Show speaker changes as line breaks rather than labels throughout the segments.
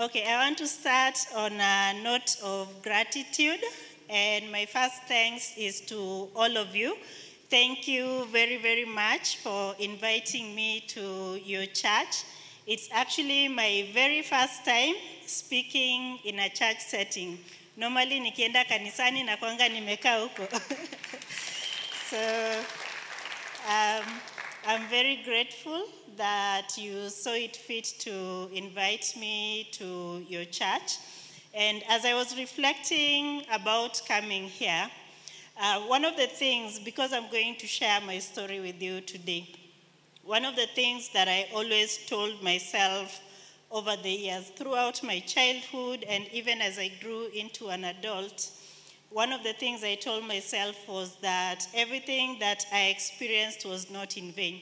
Okay, I want to start on a note of gratitude. And my first thanks is to all of you. Thank you very, very much for inviting me to your church. It's actually my very first time speaking in a church setting. Normally nikienda kanisani na kwanga nimekaa huko. so um, I'm very grateful that you saw it fit to invite me to your church. And as I was reflecting about coming here, uh, one of the things, because I'm going to share my story with you today, one of the things that I always told myself over the years, throughout my childhood and even as I grew into an adult, one of the things I told myself was that everything that I experienced was not in vain.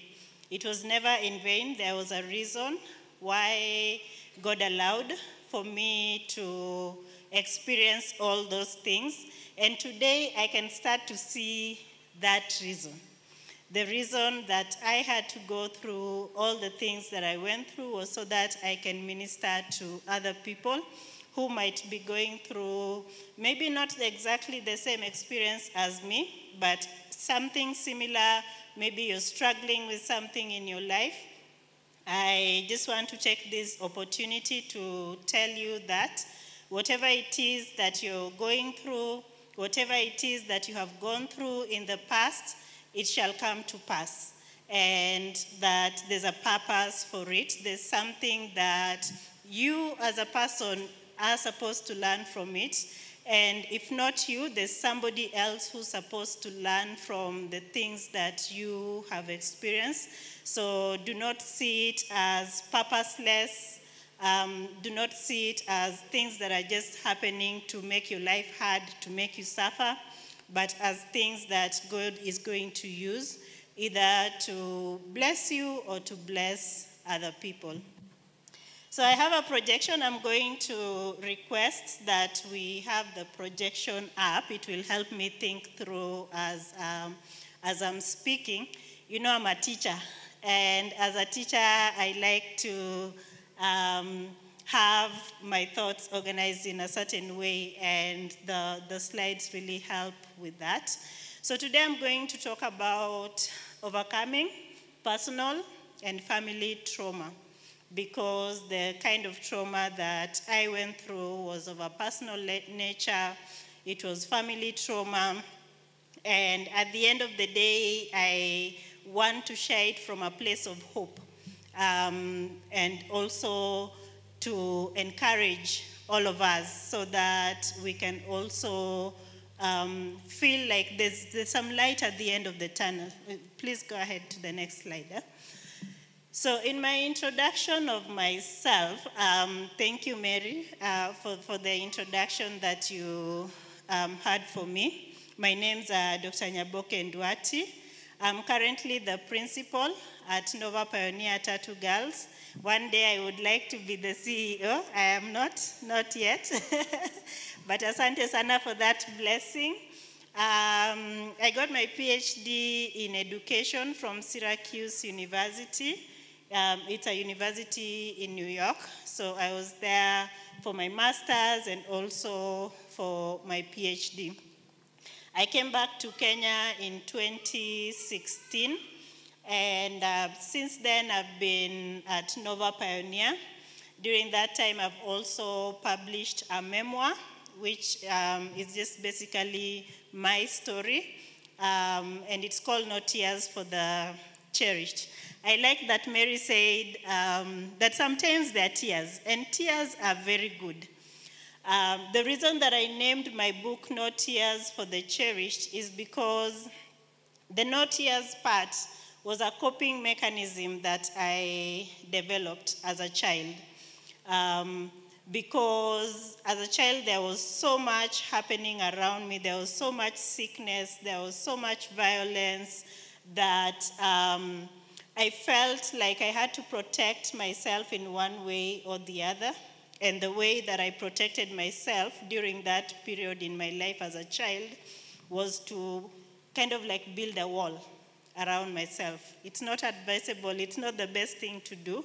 It was never in vain. There was a reason why God allowed for me to experience all those things. And today I can start to see that reason. The reason that I had to go through all the things that I went through was so that I can minister to other people who might be going through maybe not exactly the same experience as me, but something similar. Maybe you're struggling with something in your life. I just want to take this opportunity to tell you that whatever it is that you're going through, whatever it is that you have gone through in the past, it shall come to pass. And that there's a purpose for it. There's something that you as a person are supposed to learn from it. And if not you, there's somebody else who's supposed to learn from the things that you have experienced. So do not see it as purposeless. Um, do not see it as things that are just happening to make your life hard, to make you suffer, but as things that God is going to use either to bless you or to bless other people. So I have a projection. I'm going to request that we have the projection up. It will help me think through as, um, as I'm speaking. You know, I'm a teacher, and as a teacher, I like to um, have my thoughts organized in a certain way, and the, the slides really help with that. So today I'm going to talk about overcoming personal and family trauma because the kind of trauma that I went through was of a personal nature, it was family trauma, and at the end of the day, I want to share it from a place of hope um, and also to encourage all of us so that we can also um, feel like there's, there's some light at the end of the tunnel. Please go ahead to the next slide. Eh? So, in my introduction of myself, um, thank you, Mary, uh, for, for the introduction that you um, had for me. My name's uh, Dr. Nyaboke Nduati. I'm currently the principal at Nova Pioneer Tatu Girls. One day I would like to be the CEO. I am not, not yet. but asante sana for that blessing. Um, I got my PhD in education from Syracuse University. Um, it's a university in New York, so I was there for my master's and also for my PhD. I came back to Kenya in 2016, and uh, since then I've been at Nova Pioneer. During that time, I've also published a memoir, which um, is just basically my story, um, and it's called No Tears for the Cherished. I like that Mary said um, that sometimes there are tears, and tears are very good. Um, the reason that I named my book No Tears for the Cherished is because the No Tears part was a coping mechanism that I developed as a child. Um, because as a child, there was so much happening around me, there was so much sickness, there was so much violence that um, I felt like I had to protect myself in one way or the other. And the way that I protected myself during that period in my life as a child was to kind of like build a wall around myself. It's not advisable, it's not the best thing to do,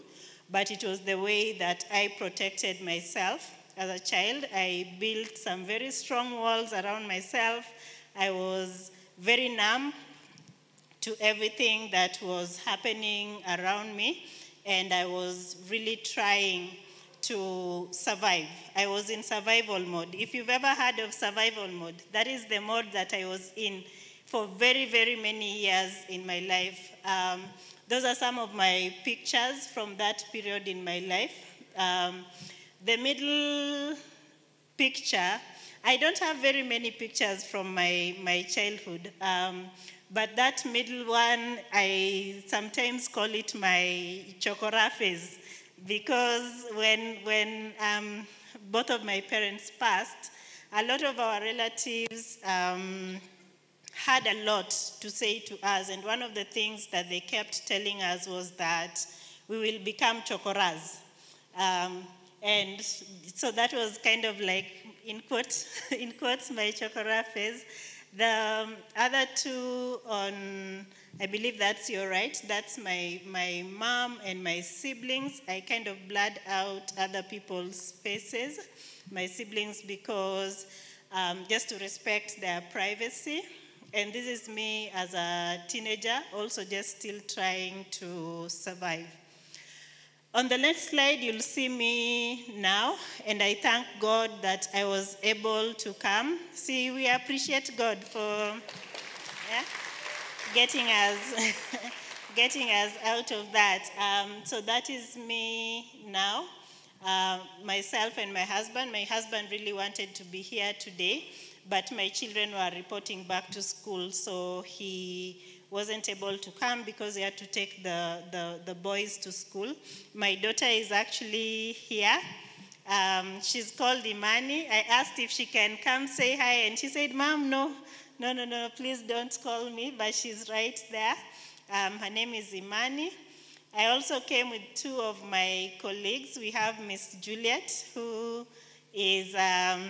but it was the way that I protected myself as a child. I built some very strong walls around myself. I was very numb to everything that was happening around me, and I was really trying to survive. I was in survival mode. If you've ever heard of survival mode, that is the mode that I was in for very, very many years in my life. Um, those are some of my pictures from that period in my life. Um, the middle picture, I don't have very many pictures from my, my childhood. Um, but that middle one, I sometimes call it my chokora phase because when, when um, both of my parents passed, a lot of our relatives um, had a lot to say to us. And one of the things that they kept telling us was that we will become chokoras. Um, and so that was kind of like, in quotes, in quotes my chokora phase. The other two on, I believe that's your right, that's my, my mom and my siblings. I kind of blurred out other people's faces, my siblings, because um, just to respect their privacy. And this is me as a teenager, also just still trying to survive. On the next slide, you'll see me now, and I thank God that I was able to come. See, we appreciate God for yeah, getting us, getting us out of that. Um, so that is me now. Uh, myself and my husband. My husband really wanted to be here today, but my children were reporting back to school, so he wasn't able to come because he had to take the, the, the boys to school. My daughter is actually here. Um, she's called Imani. I asked if she can come say hi, and she said, Mom, no, no, no, no, please don't call me, but she's right there. Um, her name is Imani. I also came with two of my colleagues. We have Miss Juliet, who is um,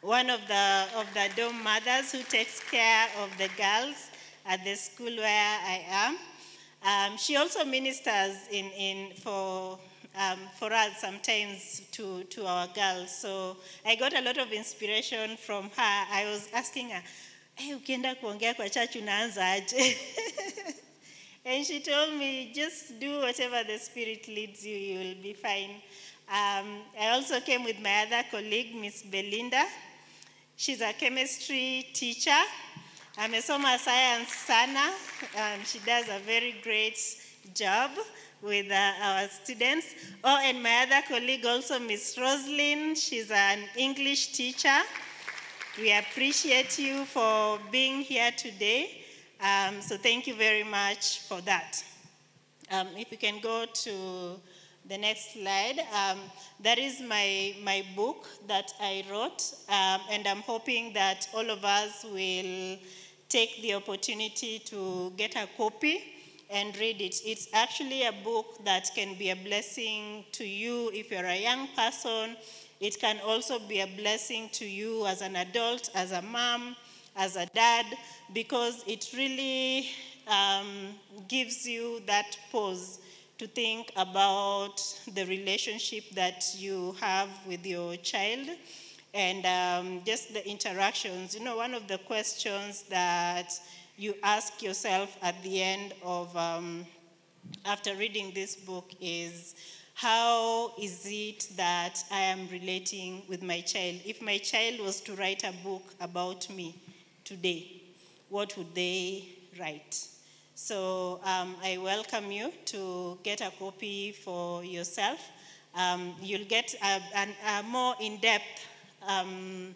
one of the, of the dome mothers who takes care of the girls at the school where I am. Um, she also ministers in, in for, um, for us sometimes to, to our girls. So I got a lot of inspiration from her. I was asking her, hey, ukienda kuongea kwa church unaanza aje? and she told me, just do whatever the Spirit leads you, you will be fine. Um, I also came with my other colleague, Miss Belinda. She's a chemistry teacher amesoma science sana and she does a very great job with uh, our students. Oh, and my other colleague also, Miss Roslyn, she's an English teacher. We appreciate you for being here today. Um, so thank you very much for that. Um, if you can go to the next slide. Um, that is my, my book that I wrote, um, and I'm hoping that all of us will take the opportunity to get a copy and read it. It's actually a book that can be a blessing to you if you're a young person. It can also be a blessing to you as an adult, as a mom, as a dad, because it really um, gives you that pause to think about the relationship that you have with your child and um, just the interactions. You know, one of the questions that you ask yourself at the end of, um, after reading this book is, how is it that I am relating with my child? If my child was to write a book about me today, what would they write? So um, I welcome you to get a copy for yourself. Um, you'll get a, a, a more in-depth um,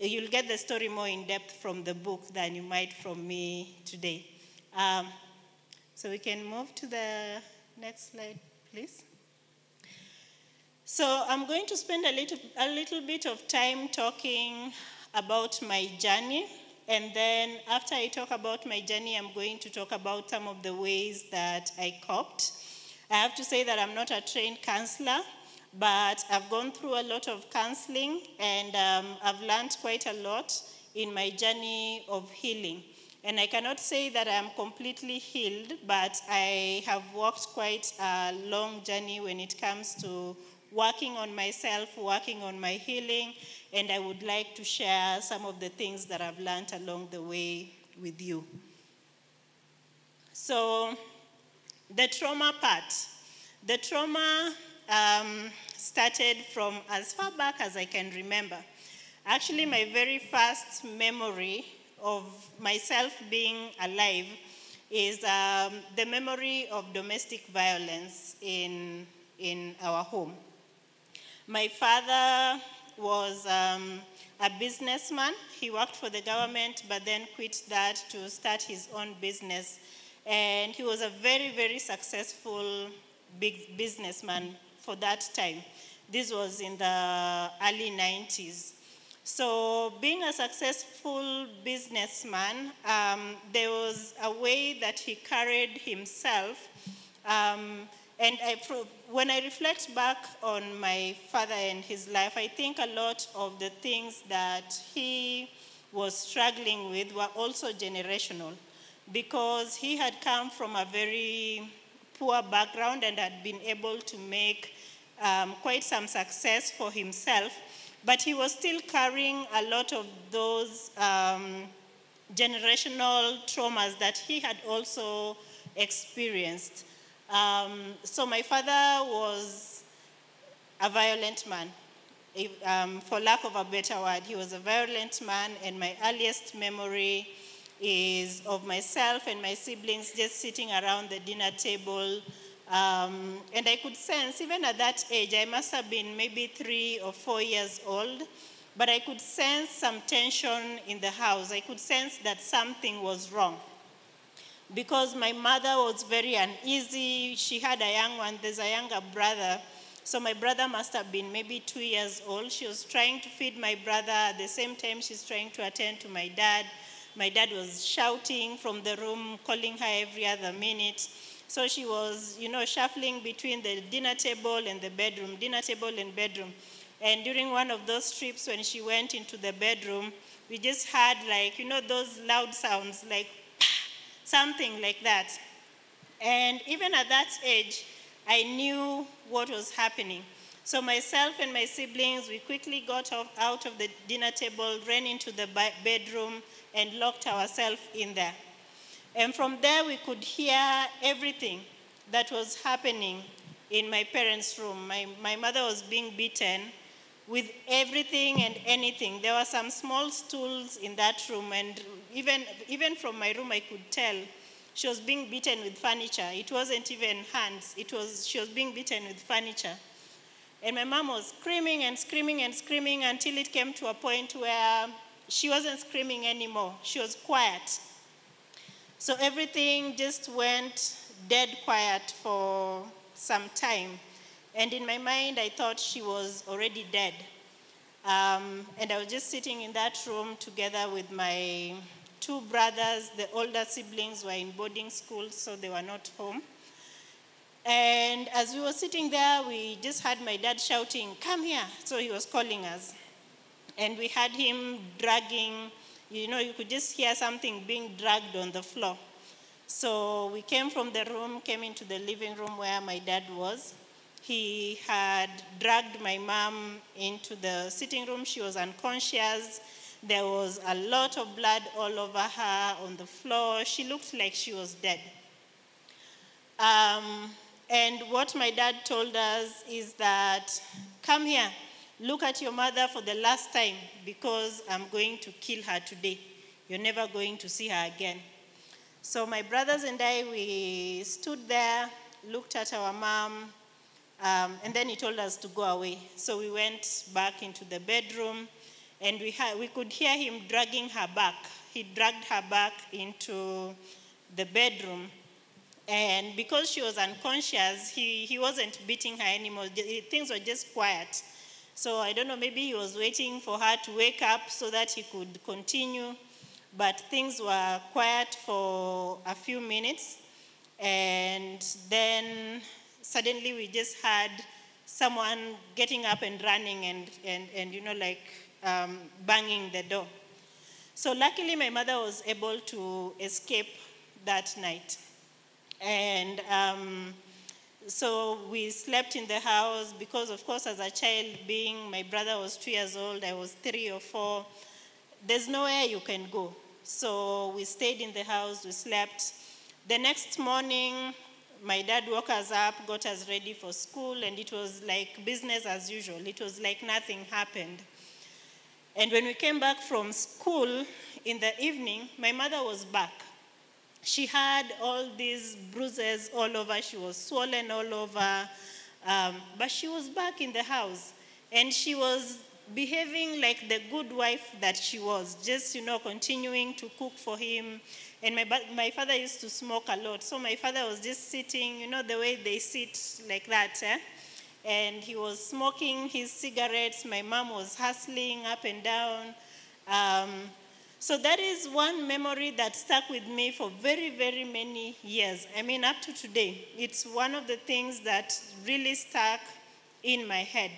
you'll get the story more in depth from the book than you might from me today. Um, so we can move to the next slide, please. So I'm going to spend a little, a little bit of time talking about my journey. And then after I talk about my journey, I'm going to talk about some of the ways that I coped. I have to say that I'm not a trained counselor. But I've gone through a lot of counseling and um, I've learned quite a lot in my journey of healing. And I cannot say that I'm completely healed, but I have walked quite a long journey when it comes to working on myself, working on my healing, and I would like to share some of the things that I've learned along the way with you. So, the trauma part. The trauma um, started from as far back as I can remember. Actually, my very first memory of myself being alive is um, the memory of domestic violence in, in our home. My father was um, a businessman. He worked for the government, but then quit that to start his own business. And he was a very, very successful big businessman for that time. This was in the early 90s. So, being a successful businessman, um, there was a way that he carried himself. Um, and I, when I reflect back on my father and his life, I think a lot of the things that he was struggling with were also generational because he had come from a very poor background and had been able to make um, quite some success for himself but he was still carrying a lot of those um, generational traumas that he had also experienced. Um, so my father was a violent man. Um, for lack of a better word, he was a violent man, and my earliest memory is of myself and my siblings just sitting around the dinner table um, and I could sense, even at that age, I must have been maybe three or four years old, but I could sense some tension in the house. I could sense that something was wrong. Because my mother was very uneasy. She had a young one, there's a younger brother. So my brother must have been maybe two years old. She was trying to feed my brother. At the same time, she's trying to attend to my dad. My dad was shouting from the room, calling her every other minute. So she was, you know, shuffling between the dinner table and the bedroom, dinner table and bedroom. And during one of those trips when she went into the bedroom, we just heard like, you know, those loud sounds, like something like that. And even at that age, I knew what was happening. So myself and my siblings, we quickly got out of the dinner table, ran into the bedroom, and locked ourselves in there. And from there, we could hear everything that was happening in my parents' room. My, my mother was being beaten with everything and anything. There were some small stools in that room, and even, even from my room, I could tell she was being beaten with furniture. It wasn't even hands, it was, she was being beaten with furniture. And my mom was screaming and screaming and screaming until it came to a point where she wasn't screaming anymore. She was quiet. So everything just went dead quiet for some time. And in my mind, I thought she was already dead. Um, and I was just sitting in that room together with my two brothers. The older siblings were in boarding school, so they were not home. And as we were sitting there, we just heard my dad shouting, Come here. So he was calling us. And we had him dragging you know, you could just hear something being dragged on the floor. So we came from the room, came into the living room where my dad was. He had dragged my mom into the sitting room. She was unconscious. There was a lot of blood all over her on the floor. She looked like she was dead. Um, and what my dad told us is that, come here, Look at your mother for the last time because I'm going to kill her today. You're never going to see her again. So my brothers and I, we stood there, looked at our mom, um, and then he told us to go away. So we went back into the bedroom, and we, we could hear him dragging her back. He dragged her back into the bedroom. And because she was unconscious, he, he wasn't beating her anymore. Things were just quiet. So I don't know, maybe he was waiting for her to wake up so that he could continue. But things were quiet for a few minutes. And then suddenly we just had someone getting up and running and, and, and you know, like um, banging the door. So luckily, my mother was able to escape that night. And um, so we slept in the house because, of course, as a child, being my brother was two years old, I was three or four, there's nowhere you can go. So we stayed in the house, we slept. The next morning, my dad woke us up, got us ready for school, and it was like business as usual. It was like nothing happened. And when we came back from school in the evening, my mother was back. She had all these bruises all over, she was swollen all over, um, but she was back in the house. And she was behaving like the good wife that she was, just, you know, continuing to cook for him. And my, my father used to smoke a lot. So my father was just sitting, you know, the way they sit like that. Eh? And he was smoking his cigarettes. My mom was hustling up and down. Um, so that is one memory that stuck with me for very, very many years. I mean, up to today. It's one of the things that really stuck in my head.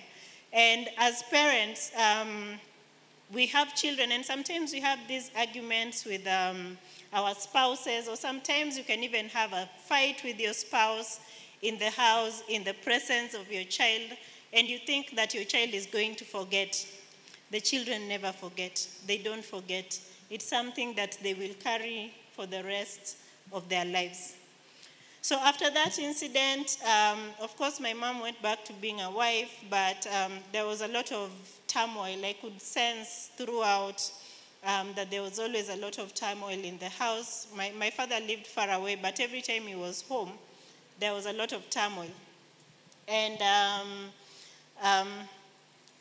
And as parents, um, we have children, and sometimes we have these arguments with um, our spouses, or sometimes you can even have a fight with your spouse in the house, in the presence of your child, and you think that your child is going to forget. The children never forget, they don't forget. It's something that they will carry for the rest of their lives. So after that incident, um, of course, my mom went back to being a wife, but um, there was a lot of turmoil. I could sense throughout um, that there was always a lot of turmoil in the house. My, my father lived far away, but every time he was home, there was a lot of turmoil. And um, um,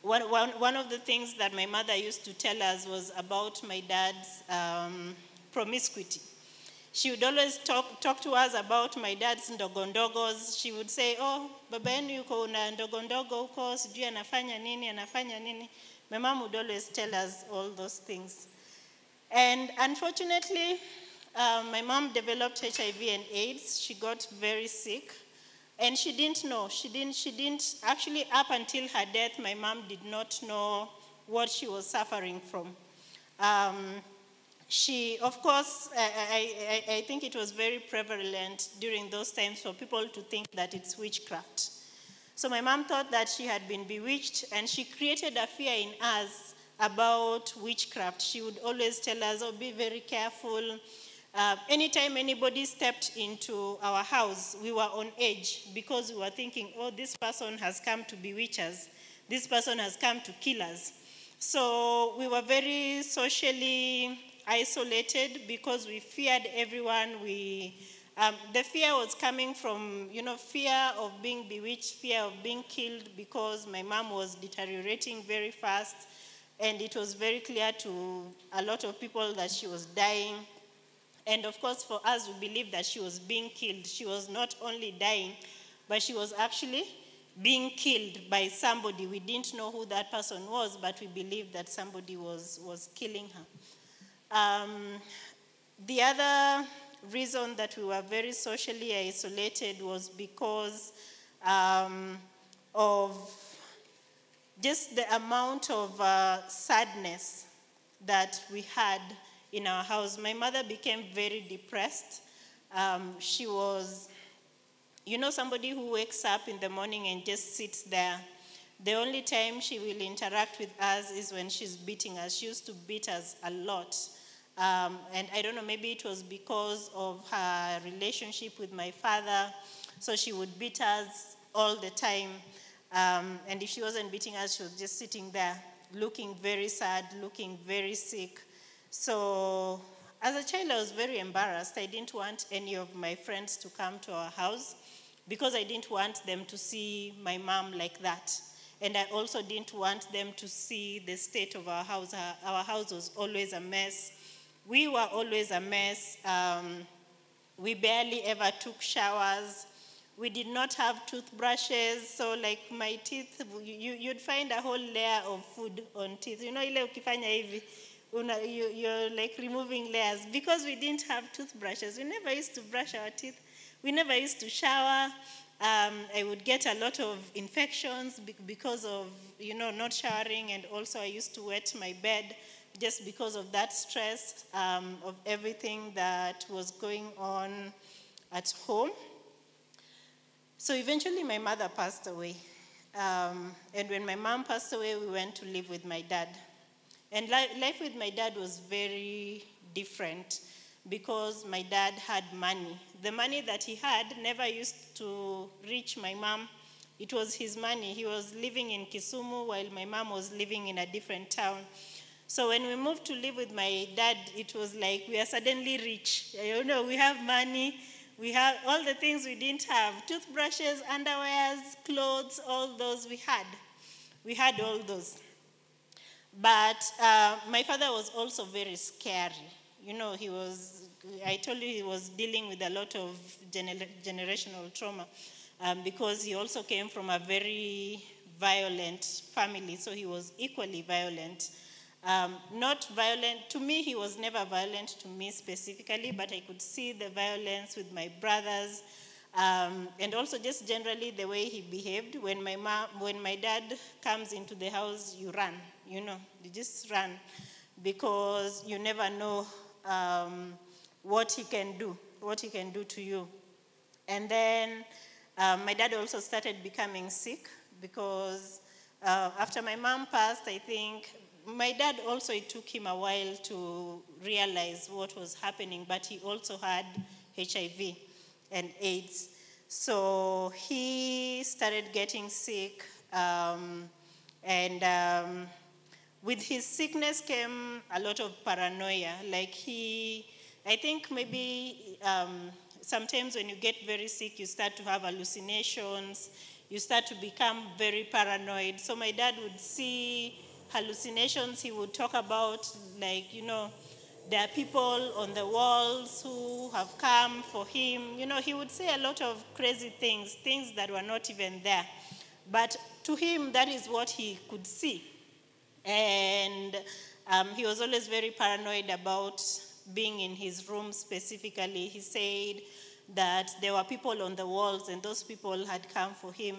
one, one, one of the things that my mother used to tell us was about my dad's um, promiscuity she would always talk, talk to us about my dad's ndogondogos. She would say, oh, baba yenu yuko una ndogondogo huko, sijui anafanya nini, anafanya nini. My mom would always tell us all those things. And unfortunately, um, my mom developed HIV and AIDS. She got very sick. And she didn't know. She didn't, she didn't, actually, up until her death, my mom did not know what she was suffering from. Um, she, of course, I, I, I, think it was very prevalent during those times for people to think that it's witchcraft. So my mom thought that she had been bewitched, and she created a fear in us about witchcraft. She would always tell us, oh, be very careful. Uh, anytime anybody stepped into our house, we were on edge because we were thinking, oh, this person has come to bewitch us. This person has come to kill us. So we were very socially isolated because we feared everyone. We, um, the fear was coming from, you know, fear of being bewitched, fear of being killed because my mom was deteriorating very fast. And it was very clear to a lot of people that she was dying. And of course, for us, we believed that she was being killed. She was not only dying, but she was actually being killed by somebody. We didn't know who that person was, but we believed that somebody was, was killing her. Um, the other reason that we were very socially isolated was because um, of just the amount of uh, sadness that we had in our house. My mother became very depressed. Um, she was, you know, somebody who wakes up in the morning and just sits there. The only time she will interact with us is when she's beating us. She used to beat us a lot. Um, and I don't know, maybe it was because of her relationship with my father. So she would beat us all the time. Um, and if she wasn't beating us, she was just sitting there looking very sad, looking very sick. So as a child, I was very embarrassed. I didn't want any of my friends to come to our house because I didn't want them to see my mom like that. And I also didn't want them to see the state of our house. Our house was always a mess. We were always a mess. Um, we barely ever took showers. We did not have toothbrushes, so like my teeth, you, you'd find a whole layer of food on teeth. You know, ile ukifanya hivi, you, you're like removing layers. Because we didn't have toothbrushes, we never used to brush our teeth. We never used to shower. Um, I would get a lot of infections because of, you know, not showering, and also I used to wet my bed just because of that stress um, of everything that was going on at home. So eventually, my mother passed away. Um, and when my mom passed away, we went to live with my dad. And li- life with my dad was very different because my dad had money. The money that he had never used to reach my mom. It was his money. He was living in Kisumu while my mom was living in a different town. So when we moved to live with my dad, it was like we are suddenly rich. You know, we have money, we have all the things we didn't have toothbrushes, underwears, clothes, all those we had. We had all those. But uh, my father was also very scary. You know, he was, I told you, he was dealing with a lot of gener- generational trauma um, because he also came from a very violent family, so he was equally violent. Um, not violent, to me, he was never violent to me specifically, but I could see the violence with my brothers. Um, and also just generally the way he behaved. When my, when my dad comes into the house, you run, you know, you just run because you never know um, what he can do, what he can do to you. And then um, my dad also started becoming sick because uh, after my mom passed, I think my dad also, it took him a while to realize what was happening, but he also had HIV and AIDS. So he started getting sick, um, and um, with his sickness came a lot of paranoia. Like he, I think maybe um, sometimes when you get very sick, you start to have hallucinations, you start to become very paranoid. So my dad would see hallucinations he would talk about, like, you know, there are people on the walls who have come for him. You know, he would say a lot of crazy things, things that were not even there. But to him, that is what he could see. And um, he was always very paranoid about being in his room specifically. He said that there were people on the walls, and those people had come for him.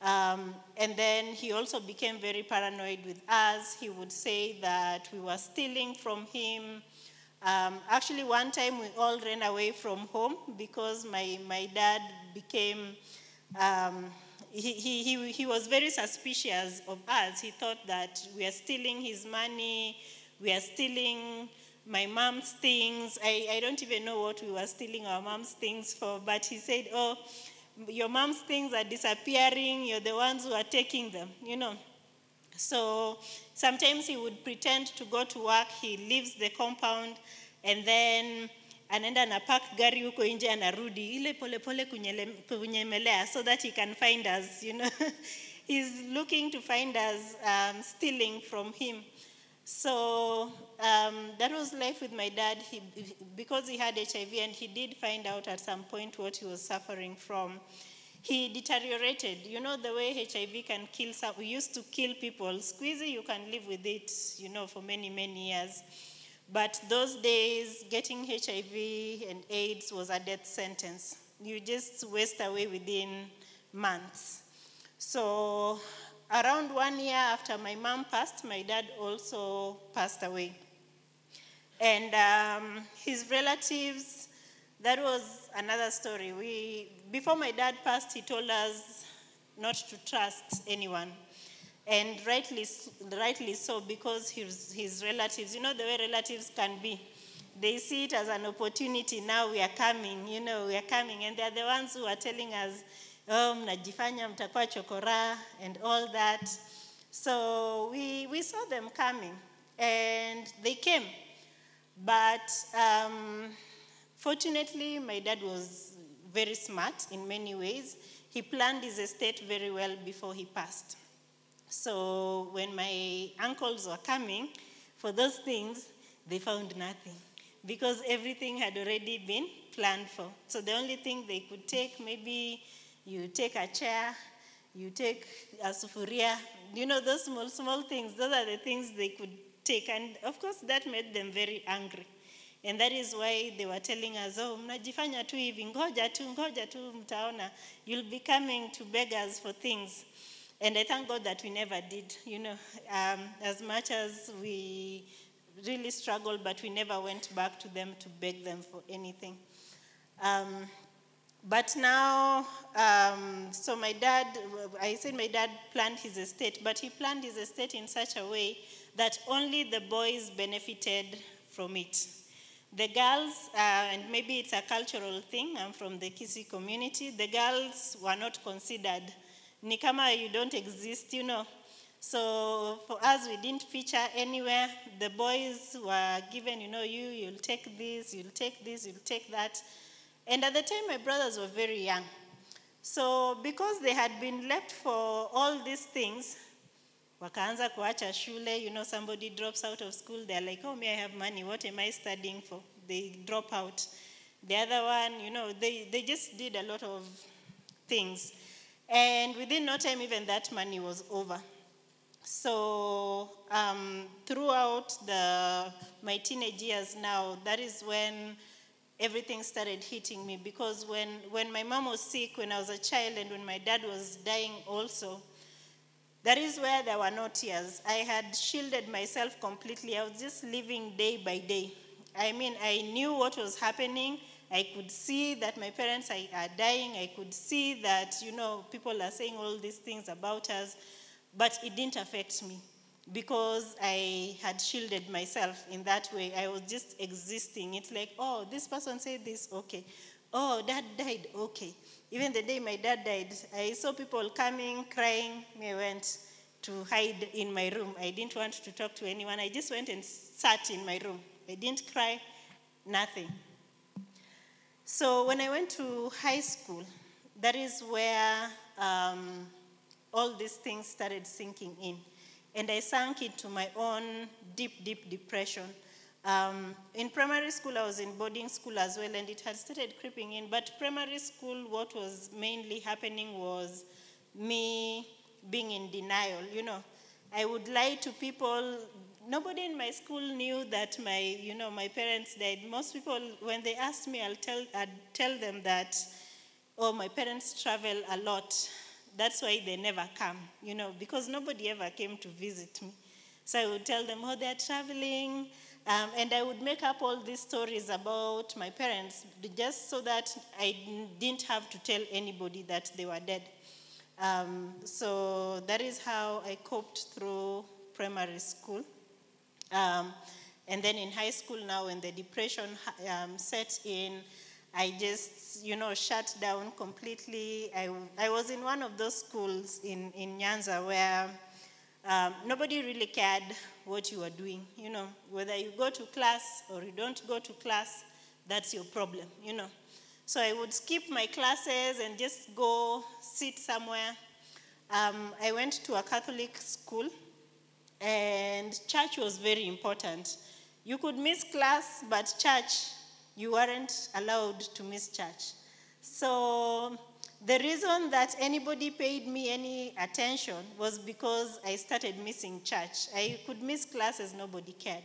Um, and then he also became very paranoid with us. He would say that we were stealing from him. Um, actually, one time we all ran away from home because my, my dad became, um, he, he, he, was very suspicious of us. He thought that we are stealing his money, we are stealing my mom's things. I, I don't even know what we were stealing our mom's things for, but he said, oh, your mom's things are disappearing, you're the ones who are taking them, you know. So sometimes he would pretend to go to work, he leaves the compound, and then anaenda anapark gari huko nje anarudi ile polepole kunyemelea so that he can find us, you know. He's looking to find us um, stealing from him. So um, that was life with my dad. He, because he had HIV and he did find out at some point what he was suffering from, he deteriorated. You know the way HIV can kill some. We used to kill people. Squeezy, you can live with it, you know, for many many years. But those days, getting HIV and AIDS was a death sentence. You just waste away within months. So around one year after my mom passed, my dad also passed away. And um, his relatives, that was another story. We, before my dad passed, he told us not to trust anyone. And rightly, rightly so, because his, his relatives, you know the way relatives can be. They see it as an opportunity. Now we are coming, you know, we are coming. And they're the ones who are telling us, oh, mnajifanya mtakuwa chokora and all that. So we, we saw them coming and they came. But um, fortunately, my dad was very smart in many ways. He planned his estate very well before he passed. So when my uncles were coming for those things, they found nothing because everything had already been planned for. So the only thing they could take, maybe you take a chair, you take a sufuria, you know, those small, small things, those are the things they could take. And of course, that made them very angry. And that is why they were telling us, oh, mnajifanya tu hivi, ngoja tu, ngoja tu, mtaona. You'll be coming to beg us for things. And I thank God that we never did, you know, um, as much as we really struggled, but we never went back to them to beg them for anything. Um, but now, um, so my dad, I said my dad planned his estate, but he planned his estate in such a way that only the boys benefited from it. The girls, uh, and maybe it's a cultural thing, I'm from the Kisii community, the girls were not considered. Nikama, you don't exist, you know. So for us, we didn't feature anywhere. The boys were given, you know, you, you'll take this, you'll take this, you'll take that. And at the time, my brothers were very young. So because they had been left for all these things, wakaanza kuacha shule, you know, somebody drops out of school, they're like, oh, me, I have money, what am I studying for? They drop out. The other one, you know, they, they just did a lot of things. And within no time, even that money was over. So um, throughout the, my teenage years now, that is when everything started hitting me because when, when my mom was sick when I was a child and when my dad was dying also, that is where there were no tears. I had shielded myself completely. I was just living day by day. I mean, I knew what was happening. I could see that my parents are dying. I could see that, you know, people are saying all these things about us. But it didn't affect me because I had shielded myself in that way. I was just existing. It's like, oh, this person said this, okay. Oh, dad died, okay. Even the day my dad died, I saw people coming, crying. I went to hide in my room. I didn't want to talk to anyone. I just went and sat in my room. I didn't cry, nothing. So when I went to high school, that is where um, all these things started sinking in. And I sank into my own deep, deep depression. Um, in primary school, I was in boarding school as well, and it had started creeping in. But primary school, what was mainly happening was me being in denial. You know, I would lie to people. Nobody in my school knew that my, you know, my parents died. Most people, when they asked me, I'll tell, I'd tell them that, oh, my parents travel a lot. That's why they never come, you know, because nobody ever came to visit me. So I would tell them, oh, they're traveling. Um, and I would make up all these stories about my parents just so that I didn't have to tell anybody that they were dead. Um, so that is how I coped through primary school. Um, and then in high school now, when the depression um, set in, I just, you know, shut down completely. I, I was in one of those schools in, in Nyanza where um, nobody really cared what you were doing. You know, whether you go to class or you don't go to class, that's your problem, you know. So I would skip my classes and just go sit somewhere. Um, I went to a Catholic school, and church was very important. You could miss class, but church you weren't allowed to miss church. So the reason that anybody paid me any attention was because I started missing church. I could miss classes, nobody cared.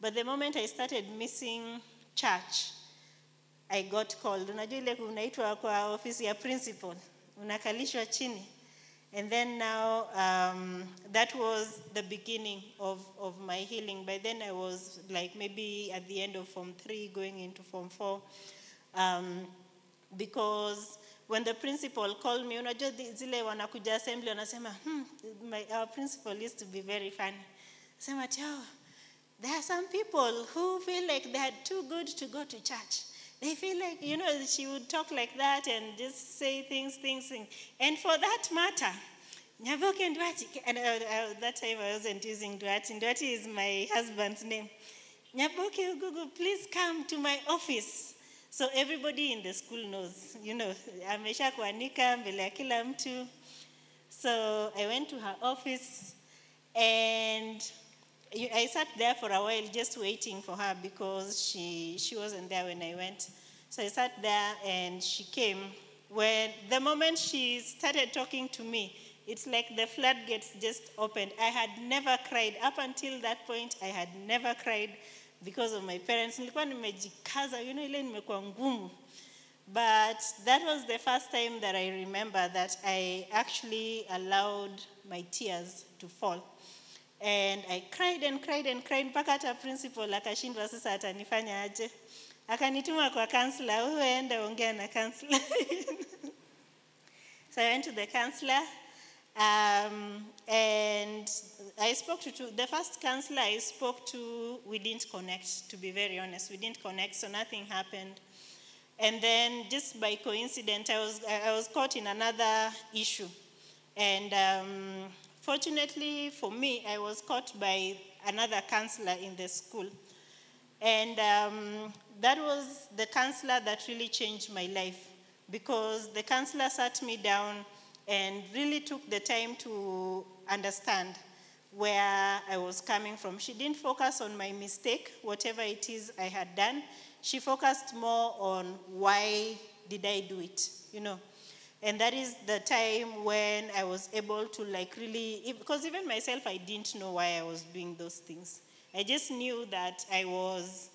But the moment I started missing church, I got called. Unajua ile unaitwa kwa ofisi ya principal, unakalishwa chini. And then now, um, that was the beginning of, of my healing. By then, I was like maybe at the end of Form 3, going into Form 4. Um, because when the principal called me, unajua zile wanakuja assembly wanasema, hmm, my, our principal used to be very funny. Sema, there are some people who feel like they are too good to go to church. They feel like, you know, she would talk like that and just say things, things, things. And for that matter, Nyaboke Nduati, and uh, uh, that time I wasn't using Nduati. Nduati is my husband's name. Nyaboke Ugugu, please come to my office. So everybody in the school knows, you know, amesha kuanika mbele ya. So I went to her office and I sat there for a while just waiting for her because she, she wasn't there when I went. So I sat there and she came. When the moment she started talking to me, it's like the floodgates just opened. I had never cried. Up until that point, I had never cried because of my parents. Nilikuwa nimejikaza, you know, ile nimekuwa. But that was the first time that I remember that I actually allowed my tears to fall. And I cried and cried and cried mpaka hata principal akashindwa sasa atanifanya aje. Akanituma kwa counselor, wewe enda ongea na counselor. so I went to the counselor um, and I spoke to two, the first counselor I spoke to, we didn't connect, to be very honest. We didn't connect, so nothing happened. And then, just by coincidence, I was, I was caught in another issue. And um, fortunately for me, I was caught by another counselor in the school. And um, that was the counselor that really changed my life because the counselor sat me down and really took the time to understand where I was coming from. She didn't focus on my mistake, whatever it is I had done. She focused more on why did I do it, you know. And that is the time when I was able to like really, because even myself, I didn't know why I was doing those things. I just knew that I was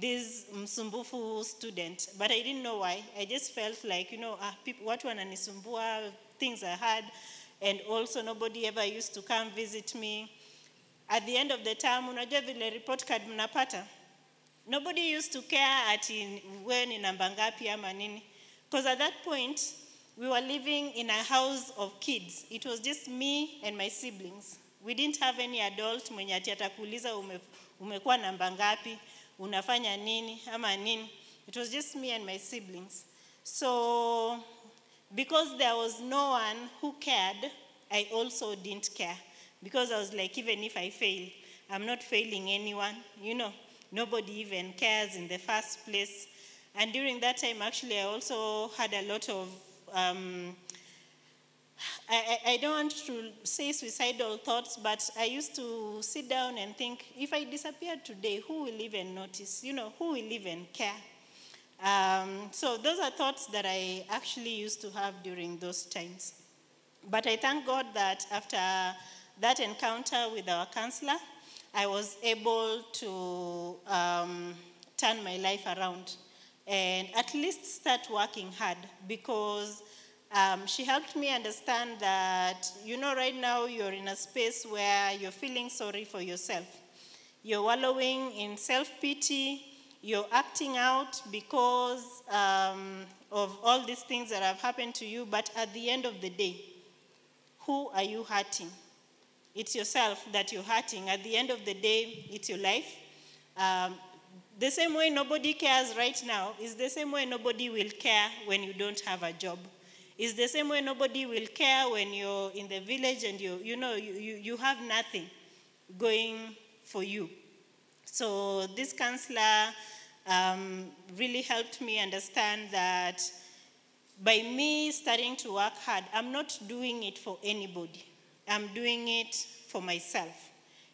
this msumbufu student, but I didn't know why. I just felt like, you know, ah, people, watu wananisumbua, things are hard, and also nobody ever used to come visit me. At the end of the term, unajua vile report card mnapata, nobody used to care ati wewe ni namba ngapi ama nini. Because at that point, we were living in a house of kids. It was just me and my siblings. We didn't have any adult mwenye atakuuliza ume, umekuwa namba ngapi, unafanya nini ama nini. It was just me and my siblings. So because there was no one who cared, I also didn't care. Because I was like, even if I fail, I'm not failing anyone. You know, nobody even cares in the first place. And during that time, actually, I also had a lot of um, I, I, don't want to say suicidal thoughts, but I used to sit down and think if I disappear today, who will even notice? You know, who will even care? Um, so those are thoughts that I actually used to have during those times. But I thank God that after that encounter with our counselor, I was able to um, turn my life around and at least start working hard because um, she helped me understand that, you know, right now you're in a space where you're feeling sorry for yourself. You're wallowing in self pity. You're acting out because um, of all these things that have happened to you. But at the end of the day, who are you hurting? It's yourself that you're hurting. At the end of the day, it's your life. Um, the same way nobody cares right now is the same way nobody will care when you don't have a job. It's the same way nobody will care when you're in the village and you, you know, you, you, you have nothing going for you. So this counselor um, really helped me understand that by me starting to work hard, I'm not doing it for anybody. I'm doing it for myself.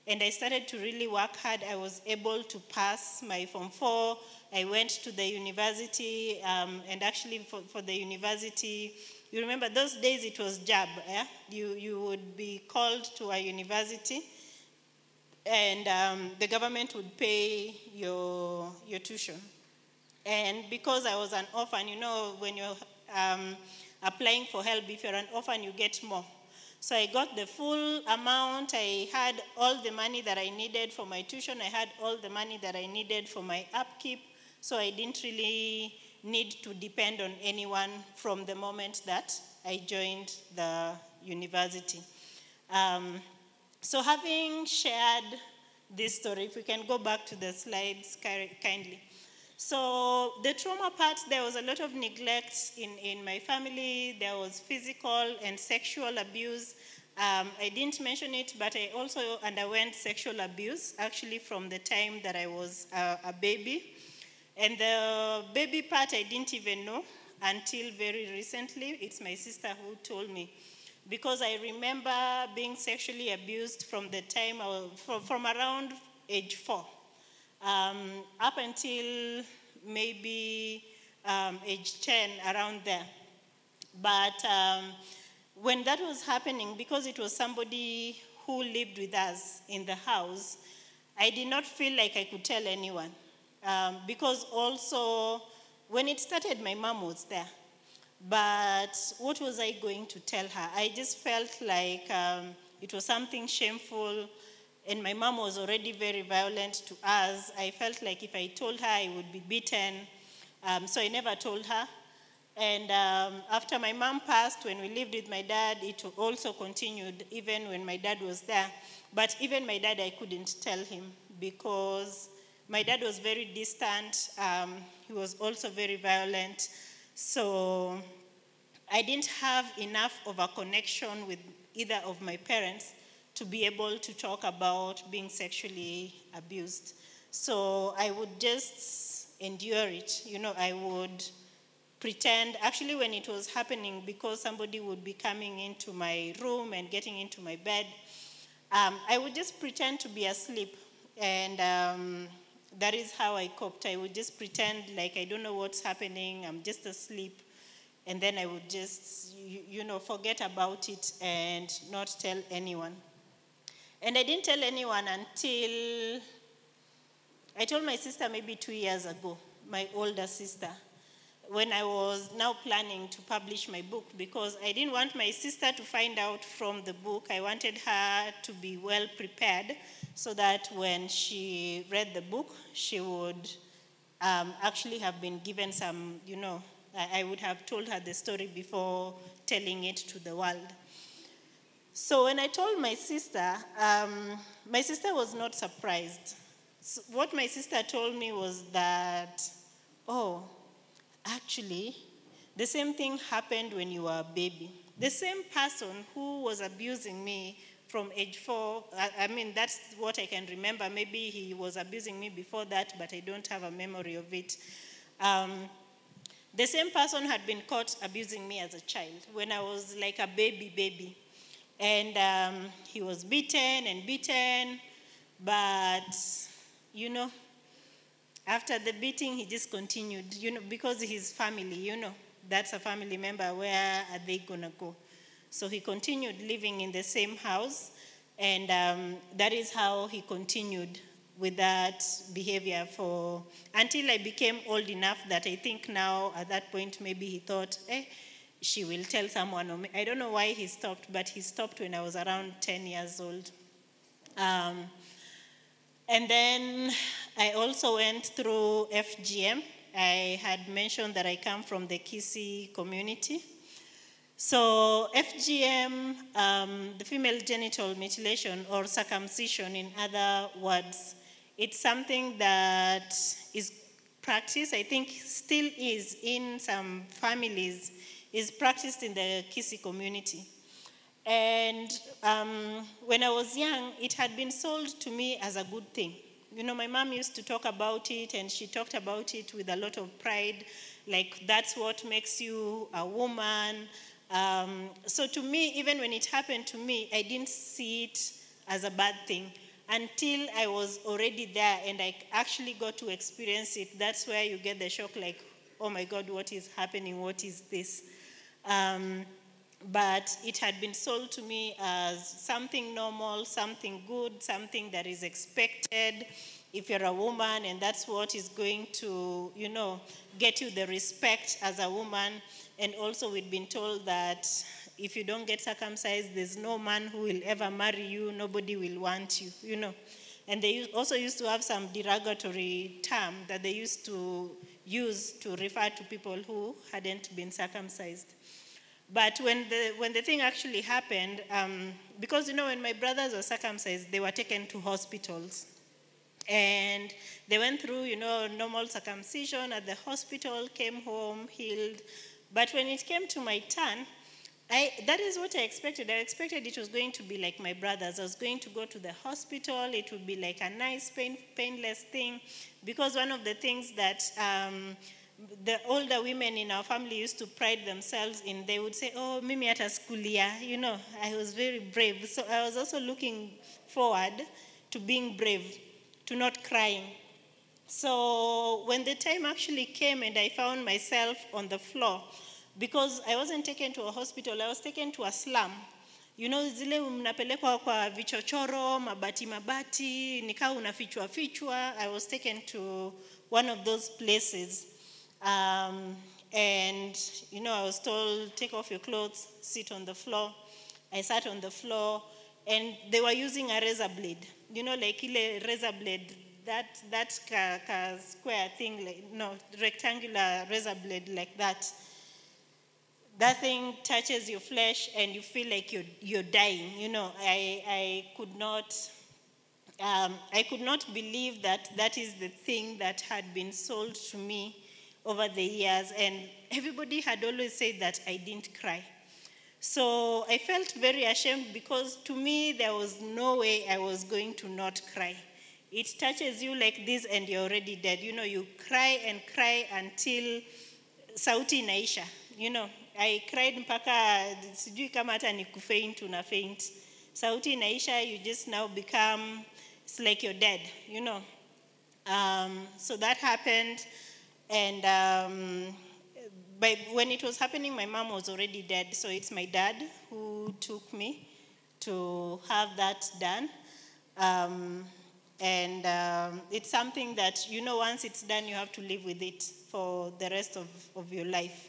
And I started to really work hard. I was able to pass my Form 4. I went to the university, um, and actually, for, for the university, you remember those days it was JAB, yeah? You, you would be called to a university, and um, the government would pay your, your tuition. And because I was an orphan, you know, when you're um, applying for help, if you're an orphan, you get more. So I got the full amount. I had all the money that I needed for my tuition. I had all the money that I needed for my upkeep. So I didn't really need to depend on anyone from the moment that I joined the university. Um, so having shared this story, if we can go back to the slides kindly. So the trauma part, there was a lot of neglect in, in my family. There was physical and sexual abuse. Um, I didn't mention it, but I also underwent sexual abuse, actually from the time that I was a, a baby. And the baby part I didn't even know until very recently. It's my sister who told me. Because I remember being sexually abused from the time, from, from around age four um, up until maybe um, age 10, around there. But um, when that was happening, because it was somebody who lived with us in the house, I did not feel like I could tell anyone. Um, because also, when it started, my mom was there. But what was I going to tell her? I just felt like um, it was something shameful and my mom was already very violent to us. I felt like if I told her, I would be beaten. Um, so I never told her. And um, after my mom passed, when we lived with my dad, it also continued even when my dad was there. But even my dad, I couldn't tell him because my dad was very distant. Um, he was also very violent. So I didn't have enough of a connection with either of my parents to be able to talk about being sexually abused. So I would just endure it. You know, I would pretend, actually, when it was happening, because somebody would be coming into my room and getting into my bed, um, I would just pretend to be asleep. And um, that is how I coped. I would just pretend like I don't know what's happening, I'm just asleep. And then I would just, you, you know, forget about it and not tell anyone. And I didn't tell anyone until I told my sister maybe two years ago, my older sister when I was now planning to publish my book because I didn't want my sister to find out from the book. I wanted her to be well prepared so that when she read the book, she would um, actually have been given some, you know, I would have told her the story before telling it to the world. So when I told my sister, um, my sister was not surprised. So what my sister told me was that, oh, Actually, the same thing happened when you were a baby. The same person who was abusing me from age four, I, I, mean, that's what I can remember. Maybe he was abusing me before that, but I don't have a memory of it. Um, the same person had been caught abusing me as a child when I was like a baby, baby. And um, he was beaten and beaten, but, you know, after the beating, he just continued, you know, because his family, you know, that's a family member, where are they to go? So he continued living in the same house, and um, that is how he continued with that behavior for until I became old enough that I think now at that point maybe he thought, eh, she will tell someone. I don't know why he stopped, but he stopped when I was around 10 years old. Um, and then I also went through FGM. I had mentioned that I come from the Kisii community. So FGM, um, the female genital mutilation or circumcision in other words, it's something that is practiced, I think still is in some families, is practiced in the Kisii community. And um, when I was young, it had been sold to me as a good thing. You know, my mom used to talk about it, and she talked about it with a lot of pride, like that's what makes you a woman. Um, so to me, even when it happened to me, I didn't see it as a bad thing until I was already there and I actually got to experience it. That's where you get the shock, like, oh my God, what is happening? What is this? Um, but it had been sold to me as something normal, something good, something that is expected if you're a woman, and that's what is going to, you know, get you the respect as a woman. And also, we'd been told that if you don't get circumcised, there's no man who will ever marry you, nobody will want you, you know. And they also used to have some derogatory term that they used to use to refer to people who hadn't been circumcised. But when the, when the thing actually happened, um, because you know, when my brothers were circumcised, they were taken to hospitals. And they went through, you know, normal circumcision at the hospital, came home, healed. But when it came to my turn, I, that is what I expected. I expected it was going to be like my brothers. I was going to go to the hospital. It would be like a nice, pain, painless thing. Because one of the things that um, the older women in our family used to pride themselves in, they would say, oh, mimi at schoolia, you know, I was very brave. So I was also looking forward to being brave, to not crying. So when the time actually came and I found myself on the floor, because I wasn't taken to a hospital, I was taken to a slum. You know, zile mnapelekwa kwa vichochoro, mabati mabati, nikaa unafichwa fichwa. I was taken to one of those places. Um, and, you know, I was told, take off your clothes, sit on the floor. I sat on the floor, and they were using a razor blade. You know, like a razor blade, that, that ka, ka square thing, like, no, rectangular razor blade like that. That thing touches your flesh and you feel like you're, you're dying. You know, I, I could not um, I could not believe that that is the thing that had been sold to me over the years, and everybody had always said that I didn't cry. So I felt very ashamed because to me there was no way I was going to not cry. It touches you like this and you're already dead. You know, you cry and cry until sauti inaisha. You know, I cried mpaka sijui kama hata ni kufaint una faint. Sauti inaisha, you just now become, it's like you're dead, you know. Um, so that happened and um, by, when it was happening, my mom was already dead, so it's my dad who took me to have that done. Um, and um, it's something that, you know, once it's done, you have to live with it for the rest of, of your life.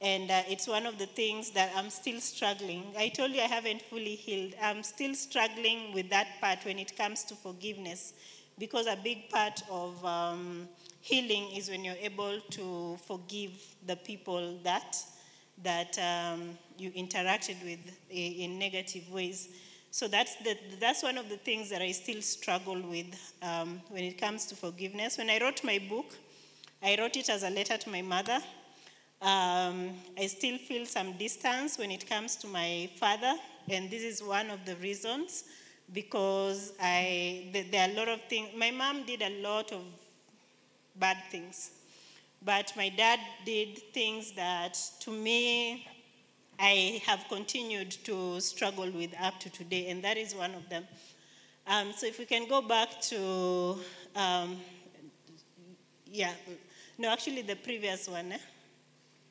And uh, it's one of the things that I'm still struggling. I told you I haven't fully healed. I'm still struggling with that part when it comes to forgiveness, because a big part of um, healing is when you're able to forgive the people that that um, you interacted with in negative ways. So that's the, that's one of the things that I still struggle with um, when it comes to forgiveness. When I wrote my book, I wrote it as a letter to my mother. Um, I still feel some distance when it comes to my father, and this is one of the reasons because I there are a lot of things. My mom did a lot of bad things. But my dad did things that, to me, I have continued to struggle with up to today, and that is one of them. Um, so if we can go back to, um, yeah, no, actually the previous one. Eh?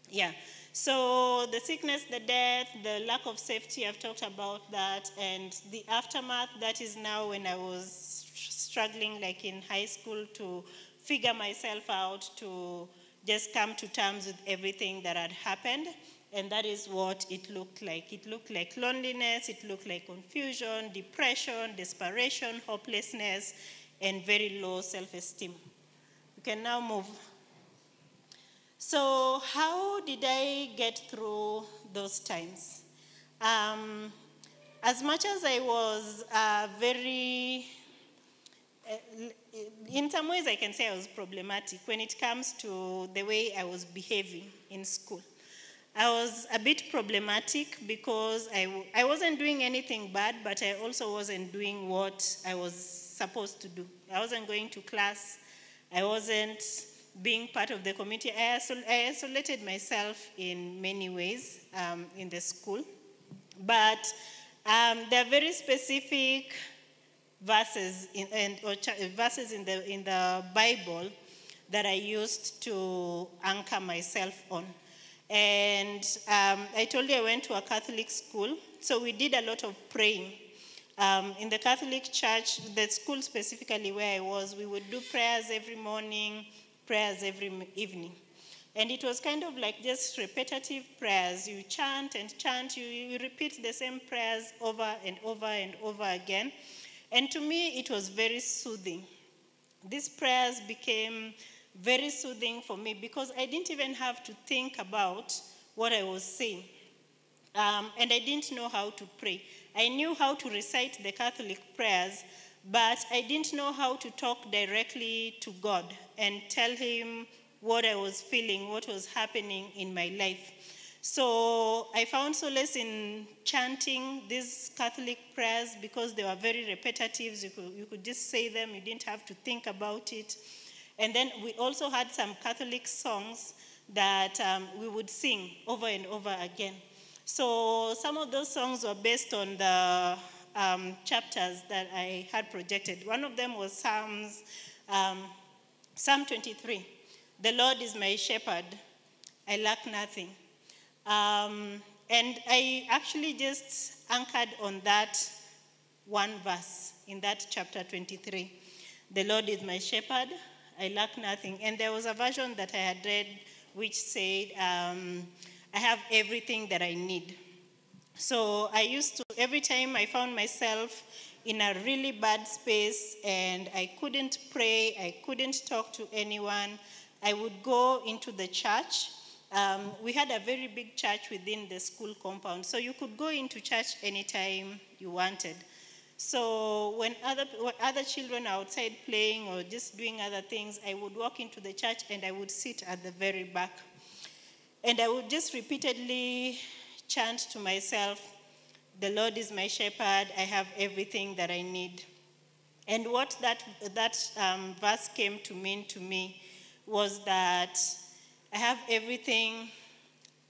Yeah. So the sickness, the death, the lack of safety, I've talked about that, and the aftermath, that is now when I was struggling, like in high school, to figure myself out to just come to terms with everything that had happened. And that is what it looked like. It looked like loneliness, it looked like confusion, depression, desperation, hopelessness, and very low self esteem. We can now move. So, how did I get through those times? Um, as much as I was uh, very uh, in some ways, I can say I was problematic when it comes to the way I was behaving in school. I was a bit problematic because I, I wasn't doing anything bad, but I also wasn't doing what I was supposed to do. I wasn't going to class, I wasn't being part of the community. I, isol- I isolated myself in many ways um, in the school. But um, there are very specific verses in, and, verses in the, in the Bible that I used to anchor myself on. And um, I told you I went to a Catholic school, so we did a lot of praying. Um, in the Catholic Church, the school specifically where I was, we would do prayers every morning, prayers every evening. And it was kind of like just repetitive prayers. You chant and chant, you, you repeat the same prayers over and over and over again. And to me, it was very soothing. These prayers became very soothing for me because I didn't even have to think about what I was saying. Um, and I didn't know how to pray. I knew how to recite the Catholic prayers, but I didn't know how to talk directly to God and tell Him what I was feeling, what was happening in my life. So I found solace in chanting these Catholic prayers because they were very repetitive. You could, you could just say them, you didn't have to think about it. And then we also had some Catholic songs that um, we would sing over and over again. So some of those songs were based on the um, chapters that I had projected. One of them was Psalms, um, Psalm 23. The Lord is my shepherd, I lack nothing. Um, and I actually just anchored on that one verse in that chapter 23. The Lord is my shepherd, I lack nothing. And there was a version that I had read which said, um, I have everything that I need. So I used to, every time I found myself in a really bad space and I couldn't pray, I couldn't talk to anyone, I would go into the church. Um, we had a very big church within the school compound, so you could go into church anytime you wanted. So when other, when other children are outside playing or just doing other things, I would walk into the church and I would sit at the very back. And I would just repeatedly chant to myself, The Lord is my shepherd, I have everything that I need. And what that, that um, verse came to mean to me was that I have everything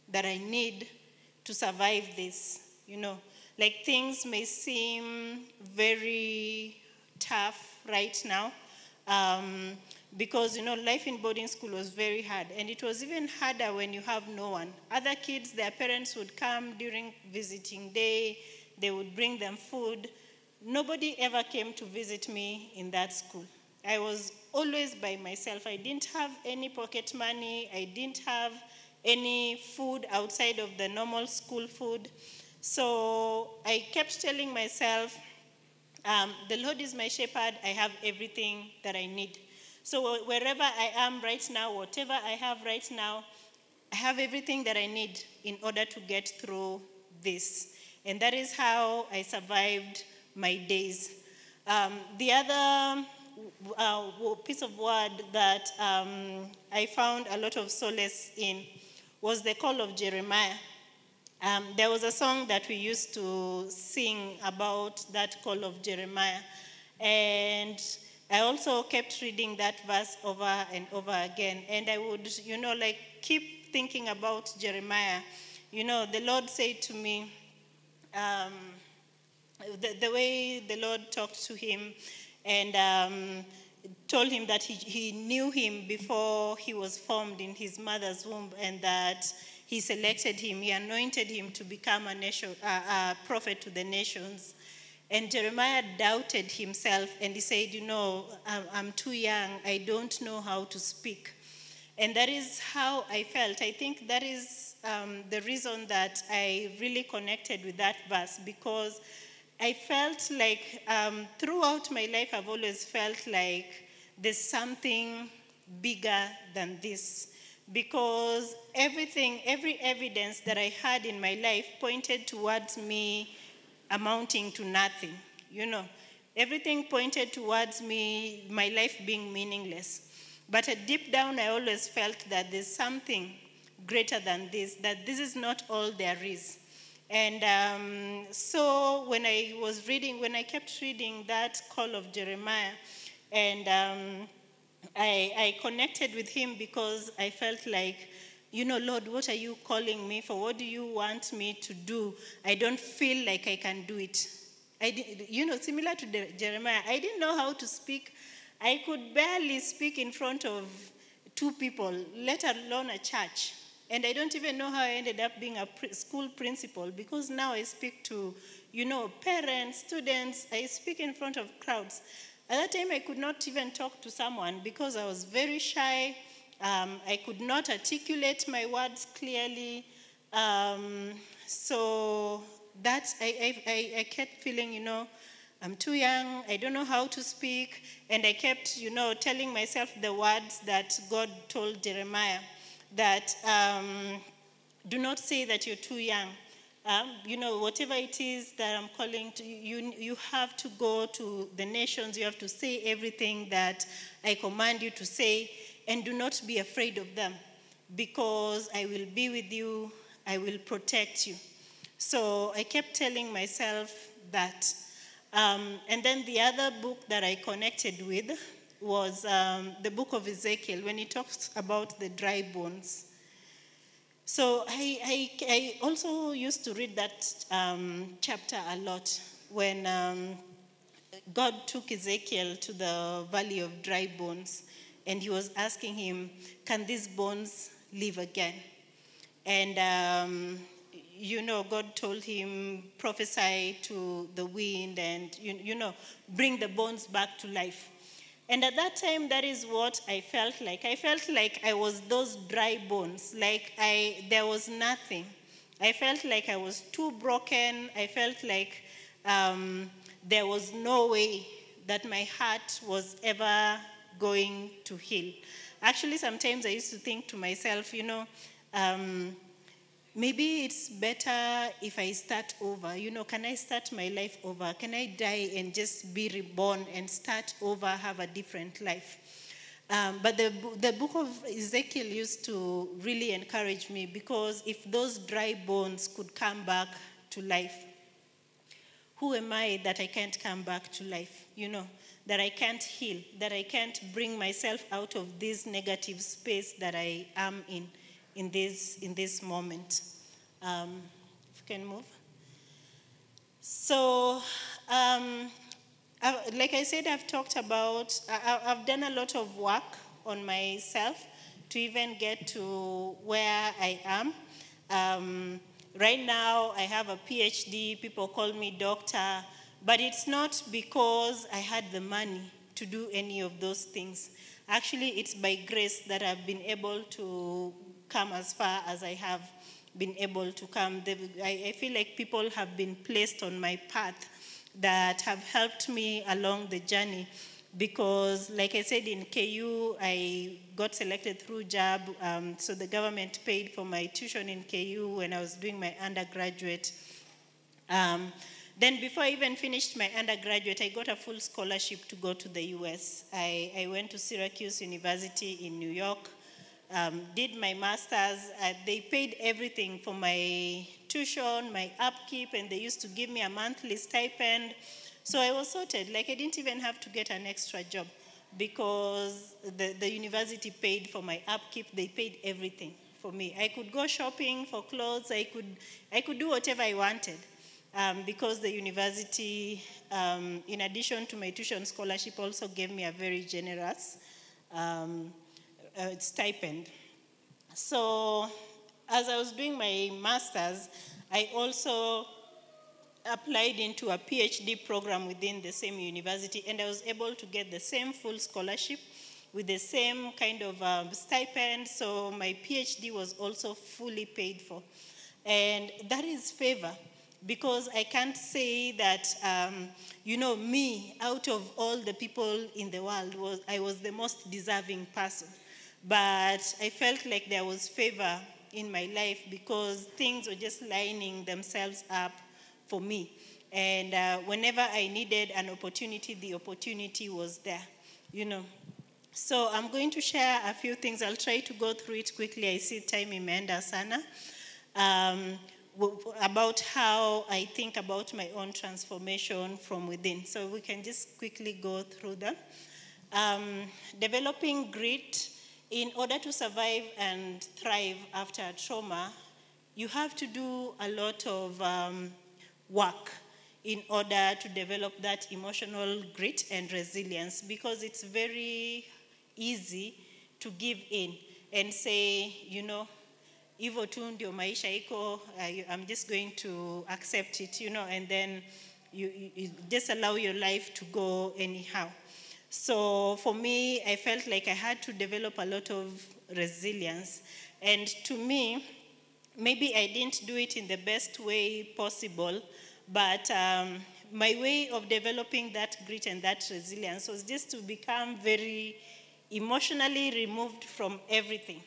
that I need to survive this. You know, like things may seem very tough right now. Um, because you know life in boarding school was very hard. And it was even harder when you have no one. Other kids their parents would come during visiting day. They would bring them food. Nobody ever came to visit me in that school. I was always by myself. I didn't have any pocket money. I didn't have any food outside of the normal school food. So i kept telling myself um, the lord is my shepherd. I have everything that i need so wherever I am right now, whatever I have right now, I have everything that I need in order to get through this. And that is how I survived my days. Um, the other uh, piece of word that um, I found a lot of solace in was the call of Jeremiah. Um, there was a song that we used to sing about that call of Jeremiah. And I also kept reading that verse over and over again. And I would, you know, like keep thinking about Jeremiah. You know, the Lord said to me, um, the, the, way the Lord talked to him and um, told him that he, he knew him before he was formed in his mother's womb and that he selected him, he anointed him to become a, nation, a prophet to the nations. And Jeremiah doubted himself and he said, You know, I'm too young. I don't know how to speak. And that is how I felt. I think that is um, the reason that I really connected with that verse because I felt like um, throughout my life, I've always felt like there's something bigger than this. Because everything, every evidence that I had in my life pointed towards me amounting to nothing. You know, everything pointed towards me, my life being meaningless. But deep down, I always felt that there's something greater than this, that this is not all there is. And um, so when I was reading, when I kept reading that call of Jeremiah, and um, I, I connected with him because I felt like you know, Lord, what are you calling me for? What do you want me to do? I don't feel like I can do it. I did, you know, similar to Jeremiah, I didn't know how to speak. I could barely speak in front of two people, let alone a church. And I don't even know how I ended up being a school principal because now I speak to, you know, parents, students, I speak in front of crowds. At that time, I could not even talk to someone because I was very shy. Um, I could not articulate my words clearly. Um, so that I, I, I kept feeling, you know, I'm too young, I don't know how to speak. And I kept, you know, telling myself the words that God told Jeremiah that um, do not say that you're too young. Um, you know, whatever it is that I'm calling to you, you have to go to the nations. You have to say everything that I command you to say and do not be afraid of them because I will be with you, I will protect you. So I kept telling myself that. Um, and then the other book that I connected with was um, the book of Ezekiel when he talks about the dry bones. So I, I, I also used to read that um, chapter a lot when um, God took Ezekiel to the valley of dry bones and he was asking him, Can these bones live again? And, um, you know, God told him, prophesy to the wind and, you, you know, bring the bones back to life. And at that time, that is what I felt like. I felt like I was those dry bones, like I, there was nothing. I felt like I was too broken. I felt like um, there was no way that my heart was ever going to heal. Actually, sometimes I used to think to myself, you know, um, maybe it's better if I start over. You know, can I start my life over? Can I die and just be reborn and start over, have a different life? Um, but the, the book of Ezekiel used to really encourage me because if those dry bones could come back to life, who am I that I can't come back to life? You know, that I can't heal, that I can't bring myself out of this negative space that I am in in this, in this moment. Um, if you can move. So, um, I, like I said, I've talked about, I, I've done a lot of work on myself to even get to where I am. Um, right now, I have a PhD, people call me doctor, but it's not because I had the money to do any of those things. Actually, it's by grace that I've been able to come as far as I have been able to come. I, feel like people have been placed on my path that have helped me along the journey because, like I said, in KU, I got selected through JAB, um, so the government paid for my tuition in KU when I was doing my undergraduate. Um, then, before I even finished my undergraduate, I got a full scholarship to go to the US. I, I went to Syracuse University in New York um, did my master's. Uh, they paid everything for my tuition, my upkeep, and they used to give me a monthly stipend. So I was sorted. Like I didn't even have to get an extra job because the, the university paid for my upkeep. They paid everything for me. I could go shopping for clothes. I could, I could do whatever I wanted. Um, because the university, um, in addition to my tuition scholarship, also gave me a very generous um, uh, stipend. So, as I was doing my master's, I also applied into a PhD program within the same university, and I was able to get the same full scholarship with the same kind of um, stipend. So, my PhD was also fully paid for. And that is favor because I can't say that, um, you know, me, out of all the people in the world, was, I was the most deserving person. But I felt like there was favor in my life because things were just lining themselves up for me. And uh, whenever I needed an opportunity, the opportunity was there, you know. So I'm going to share a few things. I'll try to go through it quickly. I see time imeenda sana. Um, about how I think about my own transformation from within. So we can just quickly go through them. Um, developing grit in order to survive and thrive after trauma, you have to do a lot of um, work in order to develop that emotional grit and resilience because it's very easy to give in and say, you know, hivyo tu ndio maisha iko, I'm just going to accept it, you know, and then you, you just allow your life to go anyhow. So for me, I felt like I had to develop a lot of resilience. And to me, maybe I didn't do it in the best way possible, but um, my way of developing that grit and that resilience was just to become very emotionally removed from everything.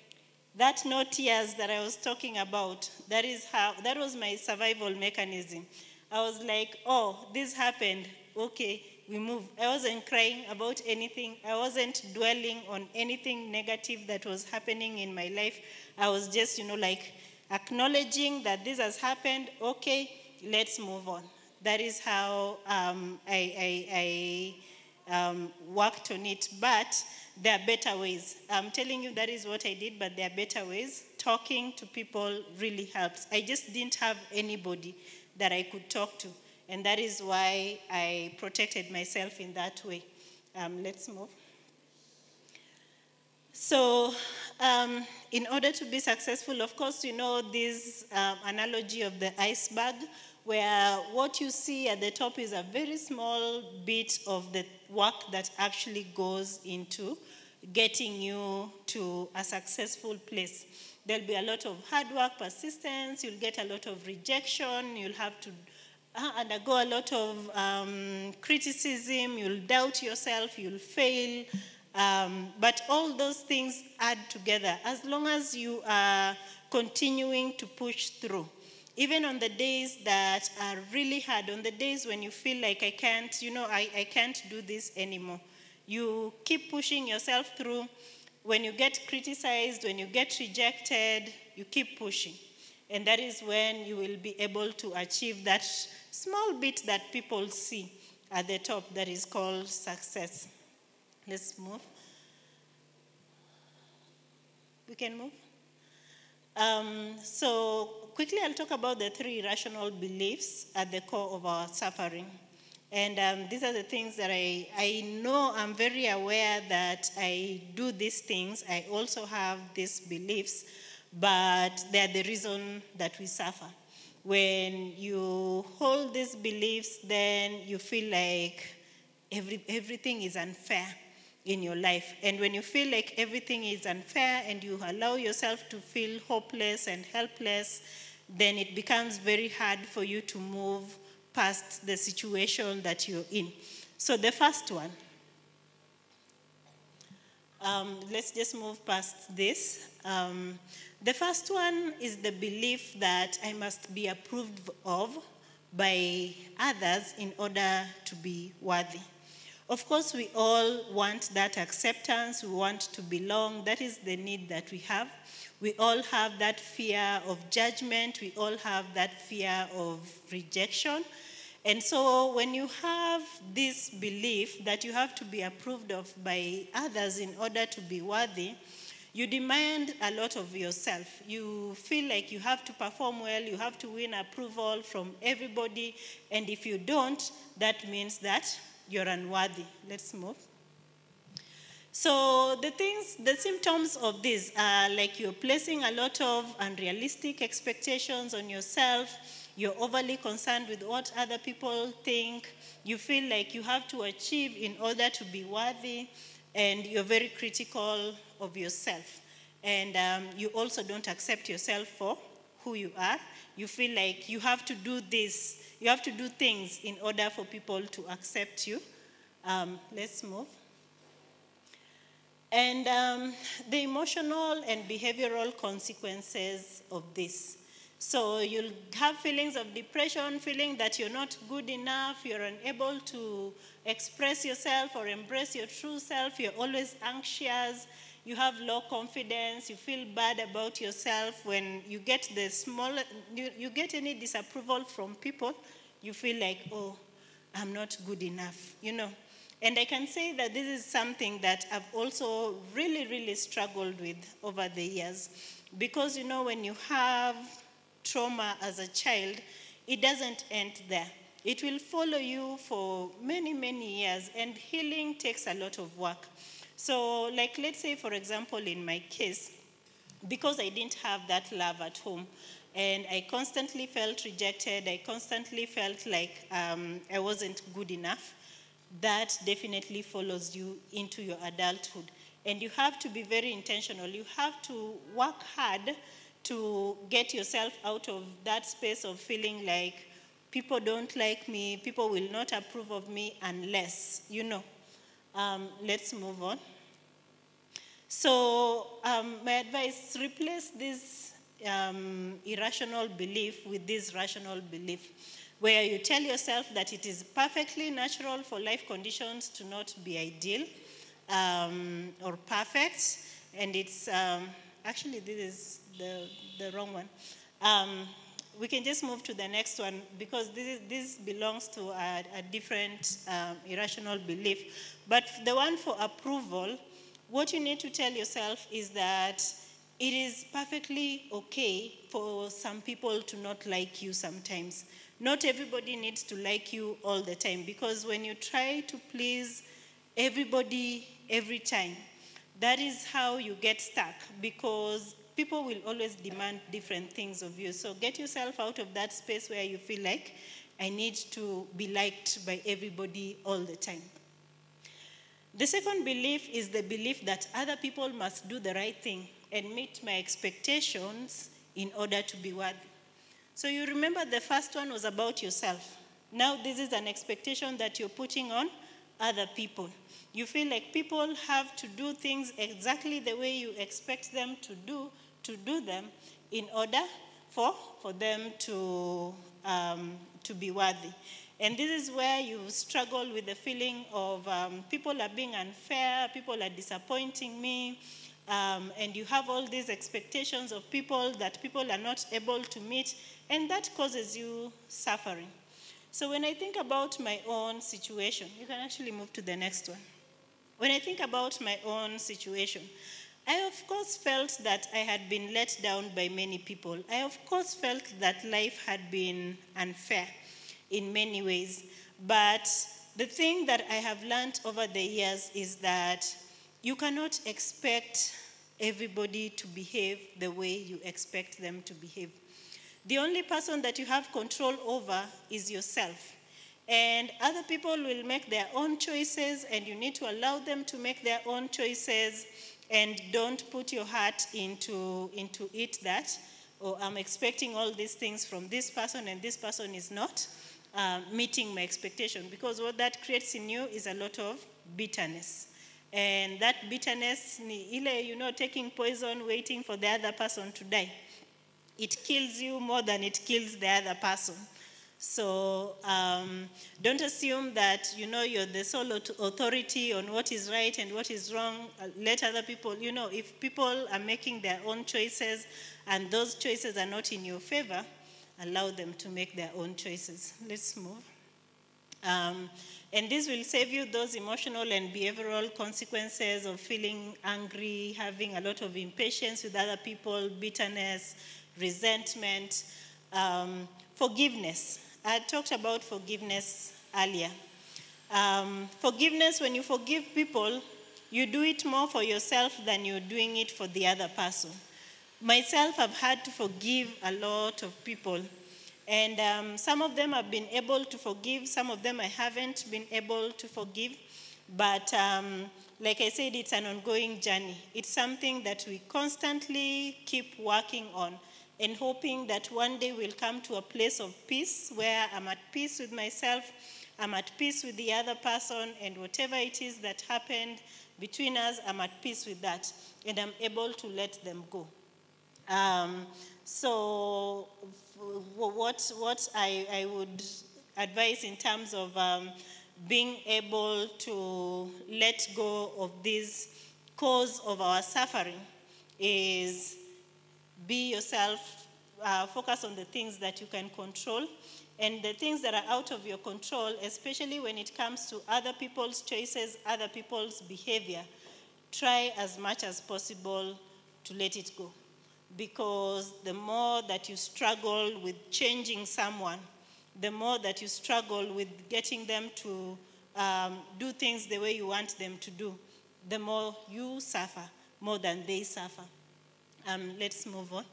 That no tears that I was talking about, that is how that was my survival mechanism. I was like, oh, this happened. Okay, we move. I wasn't crying about anything. I wasn't dwelling on anything negative that was happening in my life. I was just, you know, like acknowledging that this has happened. Okay, let's move on. That is how um, I, I, I um, worked on it. But there are better ways. I'm telling you that is what I did, but there are better ways. Talking to people really helps. I just didn't have anybody that I could talk to. And that is why I protected myself in that way. Um, let's move. So, um, in order to be successful, of course, you know this um, analogy of the iceberg, where what you see at the top is a very small bit of the work that actually goes into getting you to a successful place. There'll be a lot of hard work, persistence, you'll get a lot of rejection, you'll have to uh, undergo a lot of um, criticism, you'll doubt yourself, you'll fail. Um, but all those things add together as long as you are continuing to push through. Even on the days that are really hard, on the days when you feel like I can't, you know, I, I can't do this anymore, you keep pushing yourself through. When you get criticized, when you get rejected, you keep pushing. And that is when you will be able to achieve that small bit that people see at the top that is called success. Let's move. We can move. Um, so, quickly, I'll talk about the three irrational beliefs at the core of our suffering. And um, these are the things that I, I know I'm very aware that I do these things. I also have these beliefs, but they're the reason that we suffer. When you hold these beliefs, then you feel like every, everything is unfair in your life. And when you feel like everything is unfair and you allow yourself to feel hopeless and helpless, then it becomes very hard for you to move past the situation that you're in. So, the first one, um, let's just move past this. Um, the first one is the belief that I must be approved of by others in order to be worthy. Of course, we all want that acceptance, we want to belong. That is the need that we have. We all have that fear of judgment, we all have that fear of rejection. And so, when you have this belief that you have to be approved of by others in order to be worthy, you demand a lot of yourself. You feel like you have to perform well, you have to win approval from everybody, and if you don't, that means that you're unworthy. Let's move. So the things, the symptoms of this are like you're placing a lot of unrealistic expectations on yourself. You're overly concerned with what other people think. You feel like you have to achieve in order to be worthy, and you're very critical of yourself. And um, you also don't accept yourself for who you are. You feel like you have to do this you have to do things in order for people to accept you. Um, let's move. And um, the emotional and behavioral consequences of this. So you'll have feelings of depression, feeling that you're not good enough, you're unable to express yourself or embrace your true self, you're always anxious, you have low confidence, you feel bad about yourself when you get the small, you, you get any disapproval from people, you feel like, oh, I'm not good enough, you know. And I can say that this is something that I've also really, really struggled with over the years. Because, you know, when you have trauma as a child, it doesn't end there. It will follow you for many, many years, and healing takes a lot of work. So, like, let's say, for example, in my case, because I didn't have that love at home, and I constantly felt rejected. I constantly felt like um, I wasn't good enough. That definitely follows you into your adulthood. And you have to be very intentional. You have to work hard to get yourself out of that space of feeling like people don't like me, people will not approve of me unless, you know. Um, let's move on. So, um, my advice replace this um, irrational belief with this rational belief, where you tell yourself that it is perfectly natural for life conditions to not be ideal um, or perfect, and it's um, actually this is the, the wrong one. Um, we can just move to the next one because this, is, this belongs to a, a different um, irrational belief. But the one for approval, what you need to tell yourself is that it is perfectly okay for some people to not like you sometimes. Not everybody needs to like you all the time because when you try to please everybody every time, that is how you get stuck because people will always demand different things of you. So get yourself out of that space where you feel like I need to be liked by everybody all the time. The second belief is the belief that other people must do the right thing and meet my expectations in order to be worthy. So you remember the first one was about yourself. Now this is an expectation that you're putting on other people. You feel like people have to do things exactly the way you expect them to do to do them in order for, for them to, um, to be worthy. And this is where you struggle with the feeling of um, people are being unfair, people are disappointing me, um, and you have all these expectations of people that people are not able to meet, and that causes you suffering. So when I think about my own situation, you can actually move to the next one. When I think about my own situation, I of course felt that I had been let down by many people. I of course felt that life had been unfair in many ways. But the thing that I have learned over the years is that you cannot expect everybody to behave the way you expect them to behave. The only person that you have control over is yourself. And other people will make their own choices, and you need to allow them to make their own choices, and don't put your heart into, into it that, oh, I'm expecting all these things from this person, and this person is not uh, meeting my expectation. Because what that creates in you is a lot of bitterness. And that bitterness, you know, taking poison, waiting for the other person to die. It kills you more than it kills the other person. So um, don't assume that you know you're the sole authority on what is right and what is wrong. Uh, let other people, you know, if people are making their own choices and those choices are not in your favor, allow them to make their own choices. Let's move. Um, and this will save you those emotional and behavioral consequences of feeling angry, having a lot of impatience with other people, bitterness, resentment, um, forgiveness. I talked about forgiveness earlier. Um, forgiveness, when you forgive people, you do it more for yourself than you're doing it for the other person. Myself, I've had to forgive a lot of people. And um, some of them I've been able to forgive, some of them I haven't been able to forgive. But um, like I said, it's an ongoing journey. It's something that we constantly keep working on and hoping that one day we'll come to a place of peace where I'm at peace with myself, I'm at peace with the other person, and whatever it is that happened between us, I'm at peace with that, and I'm able to let them go. Um, so, what, what I, I would advise in terms of um, being able to let go of this cause of our suffering is be yourself, uh, focus on the things that you can control. And the things that are out of your control, especially when it comes to other people's choices, other people's behavior, try as much as possible to let it go. Because the more that you struggle with changing someone, the more that you struggle with getting them to um, do things the way you want them to do, the more you suffer, more than they suffer. Um, let's move on.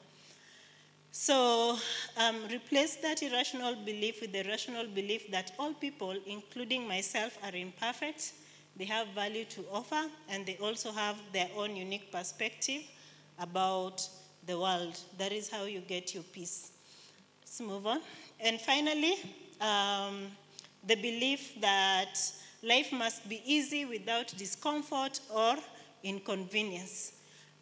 So, um, replace that irrational belief with the rational belief that all people, including myself, are imperfect. They have value to offer, and they also have their own unique perspective about the world. That is how you get your peace. Let's move on. And finally, um, the belief that life must be easy without discomfort or inconvenience.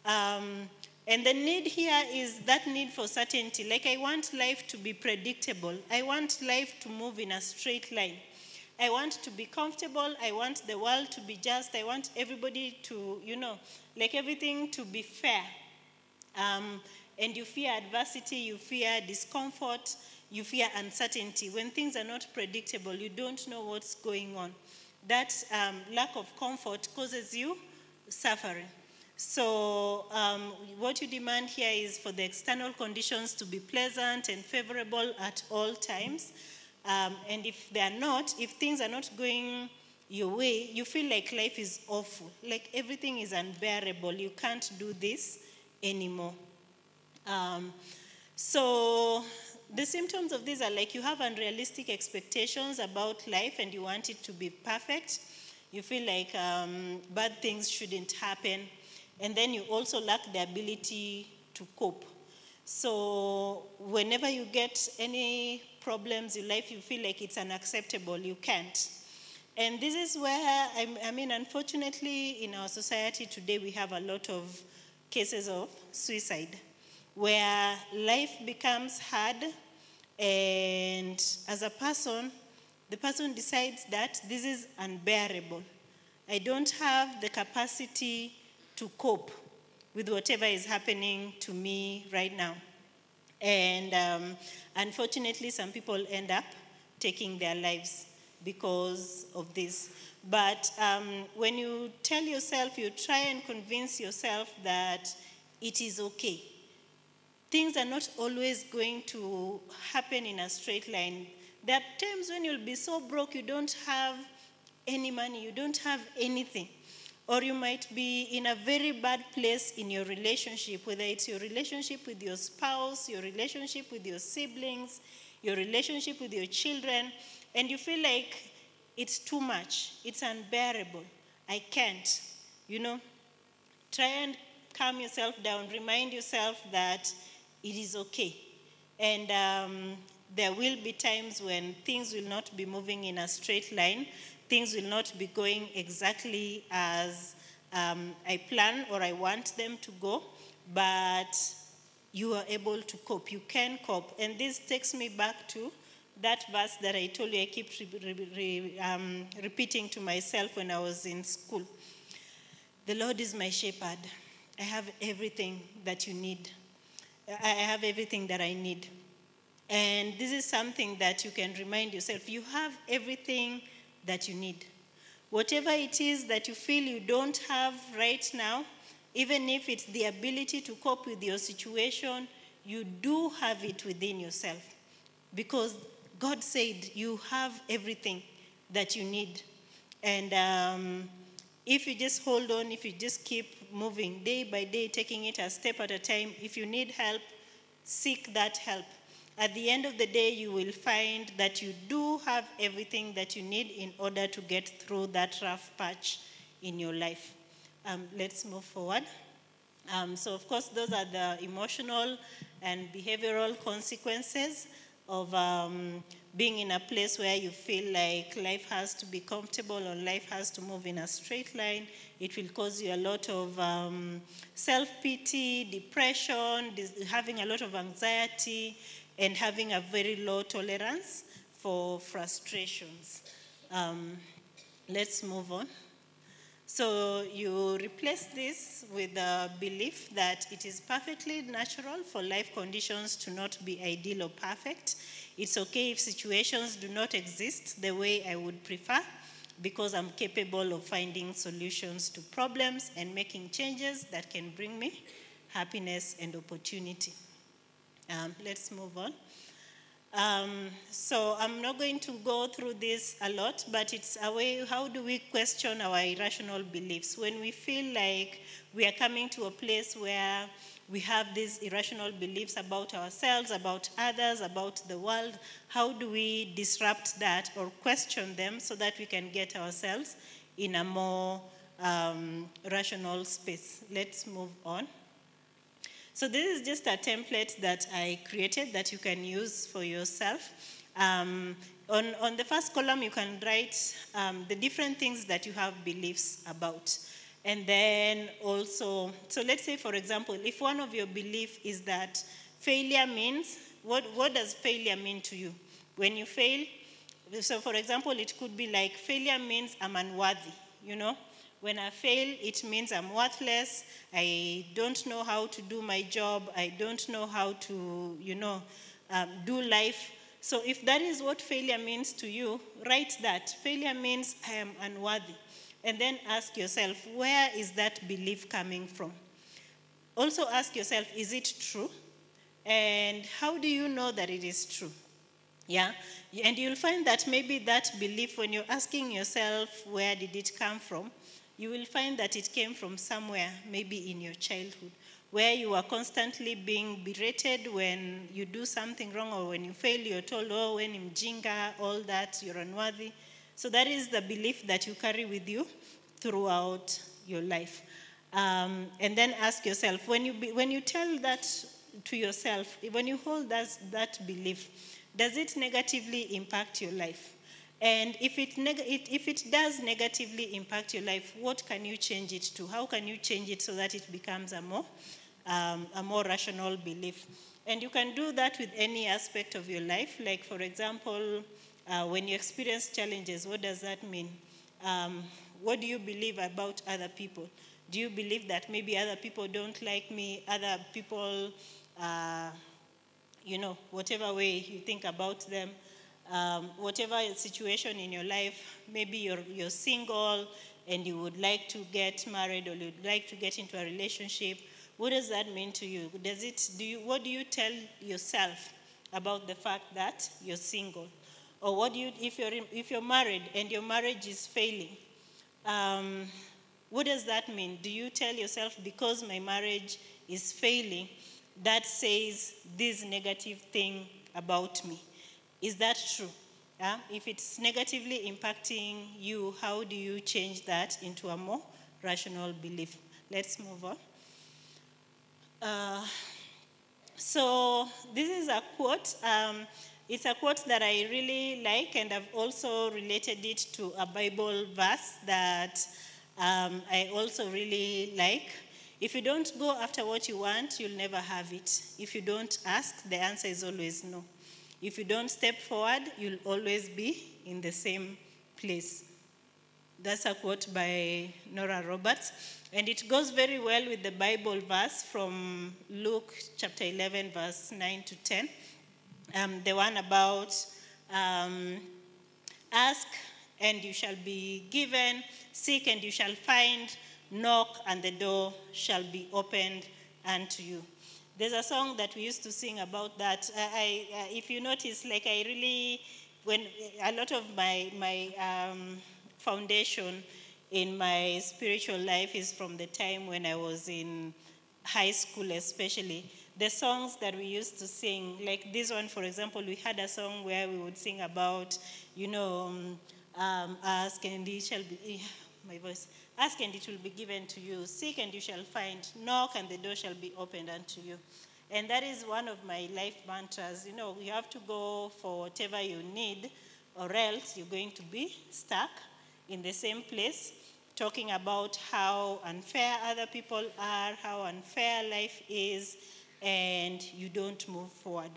Um, and the need here is that need for certainty. Like, I want life to be predictable. I want life to move in a straight line. I want to be comfortable. I want the world to be just. I want everybody to, you know, like everything to be fair. Um, and you fear adversity, you fear discomfort, you fear uncertainty. When things are not predictable, you don't know what's going on. That um, lack of comfort causes you suffering. So, um, what you demand here is for the external conditions to be pleasant and favorable at all times. Um, and if they are not, if things are not going your way, you feel like life is awful, like everything is unbearable. You can't do this anymore. Um, so, the symptoms of these are like you have unrealistic expectations about life and you want it to be perfect. You feel like um, bad things shouldn't happen and then you also lack the ability to cope. So, whenever you get any problems in life, you feel like it's unacceptable, you can't. And this is where, I, mean, unfortunately, in our society today, we have a lot of cases of suicide where life becomes hard, and as a person, the person decides that this is unbearable. I don't have the capacity to cope with whatever is happening to me right now. And um, unfortunately, some people end up taking their lives because of this. But um, when you tell yourself, you try and convince yourself that it is okay. Things are not always going to happen in a straight line. There are times when you'll be so broke you don't have any money, you don't have anything. Or you might be in a very bad place in your relationship, whether it's your relationship with your spouse, your relationship with your siblings, your relationship with your children, and you feel like it's too much, it's unbearable, I can't. You know, try and calm yourself down, remind yourself that it is okay. And um, there will be times when things will not be moving in a straight line, things will not be going exactly as um, I plan or I want them to go, but you are able to cope. You can cope. And this takes me back to that verse that I told you I keep re- re- um, repeating to myself when I was in school. The Lord is my shepherd. I have everything that you need. I have everything that I need. And this is something that you can remind yourself. You have everything that you need. Whatever it is that you feel you don't have right now, even if it's the ability to cope with your situation, you do have it within yourself. Because God said you have everything that you need. And um, if you just hold on, if you just keep moving day by day, taking it a step at a time, if you need help, seek that help. At the end of the day, you will find that you do have everything that you need in order to get through that rough patch in your life. Um, let's move forward. Um, so, of course, those are the emotional and behavioral consequences of um, being in a place where you feel like life has to be comfortable or life has to move in a straight line. It will cause you a lot of um, self pity, depression, having a lot of anxiety, and having a very low tolerance for frustrations. Um, let's move on. So you replace this with the belief that it is perfectly natural for life conditions to not be ideal or perfect. It's okay if situations do not exist the way I would prefer because I'm capable of finding solutions to problems and making changes that can bring me happiness and opportunity. Um, let's move on. Um, so I'm not going to go through this a lot, but it's a way, how do we question our irrational beliefs? When we feel like we are coming to a place where we have these irrational beliefs about ourselves, about others, about the world, how do we disrupt that or question them so that we can get ourselves in a more um, rational space? Let's move on. So this is just a template that I created that you can use for yourself. Um, on, on the first column, you can write um, the different things that you have beliefs about. And then also, so let's say, for example, if one of your beliefs is that failure means, what, what does failure mean to you? When you fail, so for example, it could be like failure means I'm unworthy, you know? When I fail, it means I'm worthless. I don't know how to do my job. I don't know how to, you know, um, do life. So if that is what failure means to you, write that. Failure means I am unworthy. And then ask yourself, where is that belief coming from? Also ask yourself, is it true? And how do you know that it is true? Yeah? And you'll find that maybe that belief, when you're asking yourself, where did it come from? You will find that it came from somewhere, maybe in your childhood, where you are constantly being berated when you do something wrong or when you fail, you're told, oh, when I'm jinga, all that, you're unworthy. So that is the belief that you carry with you throughout your life. Um, and then ask yourself when you, be, when you tell that to yourself, when you hold that, that belief, does it negatively impact your life? And if it, it, if it does negatively impact your life, what can you change it to? How can you change it so that it becomes a more, um, a more rational belief? And you can do that with any aspect of your life. Like, for example, uh, when you experience challenges, what does that mean? Um, what do you believe about other people? Do you believe that maybe other people don't like me, other people, uh, you know, whatever way you think about them, um, whatever situation in your life, maybe you're, you're single and you would like to get married or you'd like to get into a relationship, what does that mean to you? Does it, do you, what do you tell yourself about the fact that you're single? Or what do you, if you're, if you're married and your marriage is failing, um, what does that mean? Do you tell yourself, because my marriage is failing, that says this negative thing about me? Is that true? If it's negatively impacting you, how do you change that into a more rational belief? Let's move on. Uh, so this is a quote. Um, it's a quote that I really like, and I've also related it to a Bible verse that um, I also really like. If you don't go after what you want, you'll never have it. If you don't ask, the answer is always no. If you don't step forward, you'll always be in the same place. That's a quote by Nora Roberts. And it goes very well with the Bible verse from Luke chapter 11, verse 9 to 10. Um, the one about um, ask and you shall be given, seek and you shall find, knock and the door shall be opened unto you. There's a song that we used to sing about that. Uh, I, uh, if you notice, like I really, when a lot of my, my um, foundation in my spiritual life is from the time when I was in high school, especially. The songs that we used to sing, like this one, for example, we had a song where we would sing about, you know, um, um, ask and it shall be, my voice, ask and it will be given to you, seek and you shall find, knock and the door shall be opened unto you. And that is one of my life mantras. You know, you have to go for whatever you need, or else you're going to be stuck in the same place talking about how unfair other people are, how unfair life is, and you don't move forward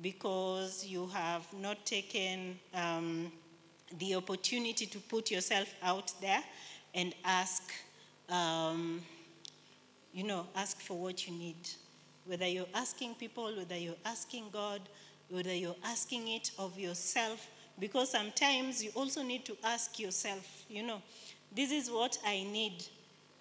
because you have not taken um, the opportunity to put yourself out there and ask, um, you know, ask for what you need. Whether you're asking people, whether you're asking God, whether you're asking it of yourself, because sometimes you also need to ask yourself, you know, this is what I need.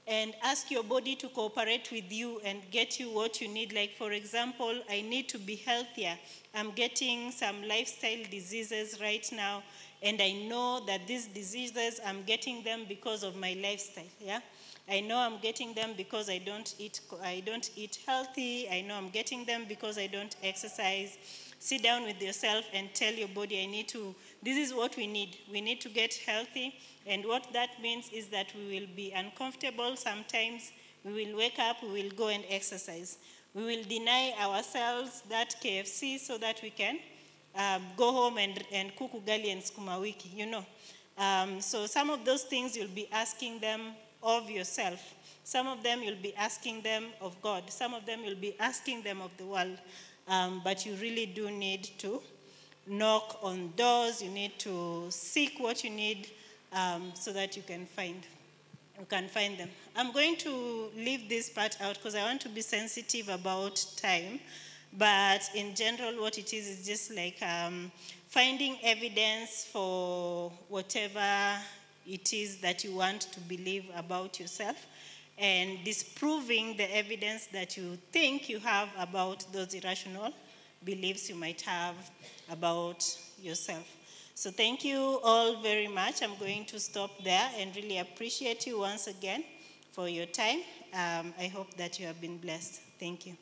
And ask your body to cooperate with you and get you what you need. Like, for example, I need to be healthier. I'm getting some lifestyle diseases right now, and I know that these diseases, I'm getting them because of my lifestyle. Yeah? I know I'm getting them because I don't eat, I don't eat healthy. I know I'm getting them because I don't exercise. Sit down with yourself and tell your body, I need to, this is what we need. We need to get healthy. And what that means is that we will be uncomfortable sometimes. We will wake up, we will go and exercise. We will deny ourselves that KFC so that we can um, go home and, and cook ugali and sukuma wiki, you know. Um, so some of those things you'll be asking them of yourself. Some of them you'll be asking them of God. Some of them you'll be asking them of the world. Um, but you really do need to knock on doors. You need to seek what you need um, so that you can find you can find them. I'm going to leave this part out because I want to be sensitive about time. But in general, what it is is just like um, finding evidence for whatever it is that you want to believe about yourself and disproving the evidence that you think you have about those irrational beliefs you might have about yourself. So thank you all very much. I'm going to stop there and really appreciate you once again for your time. Um, I hope that you have been blessed. Thank you.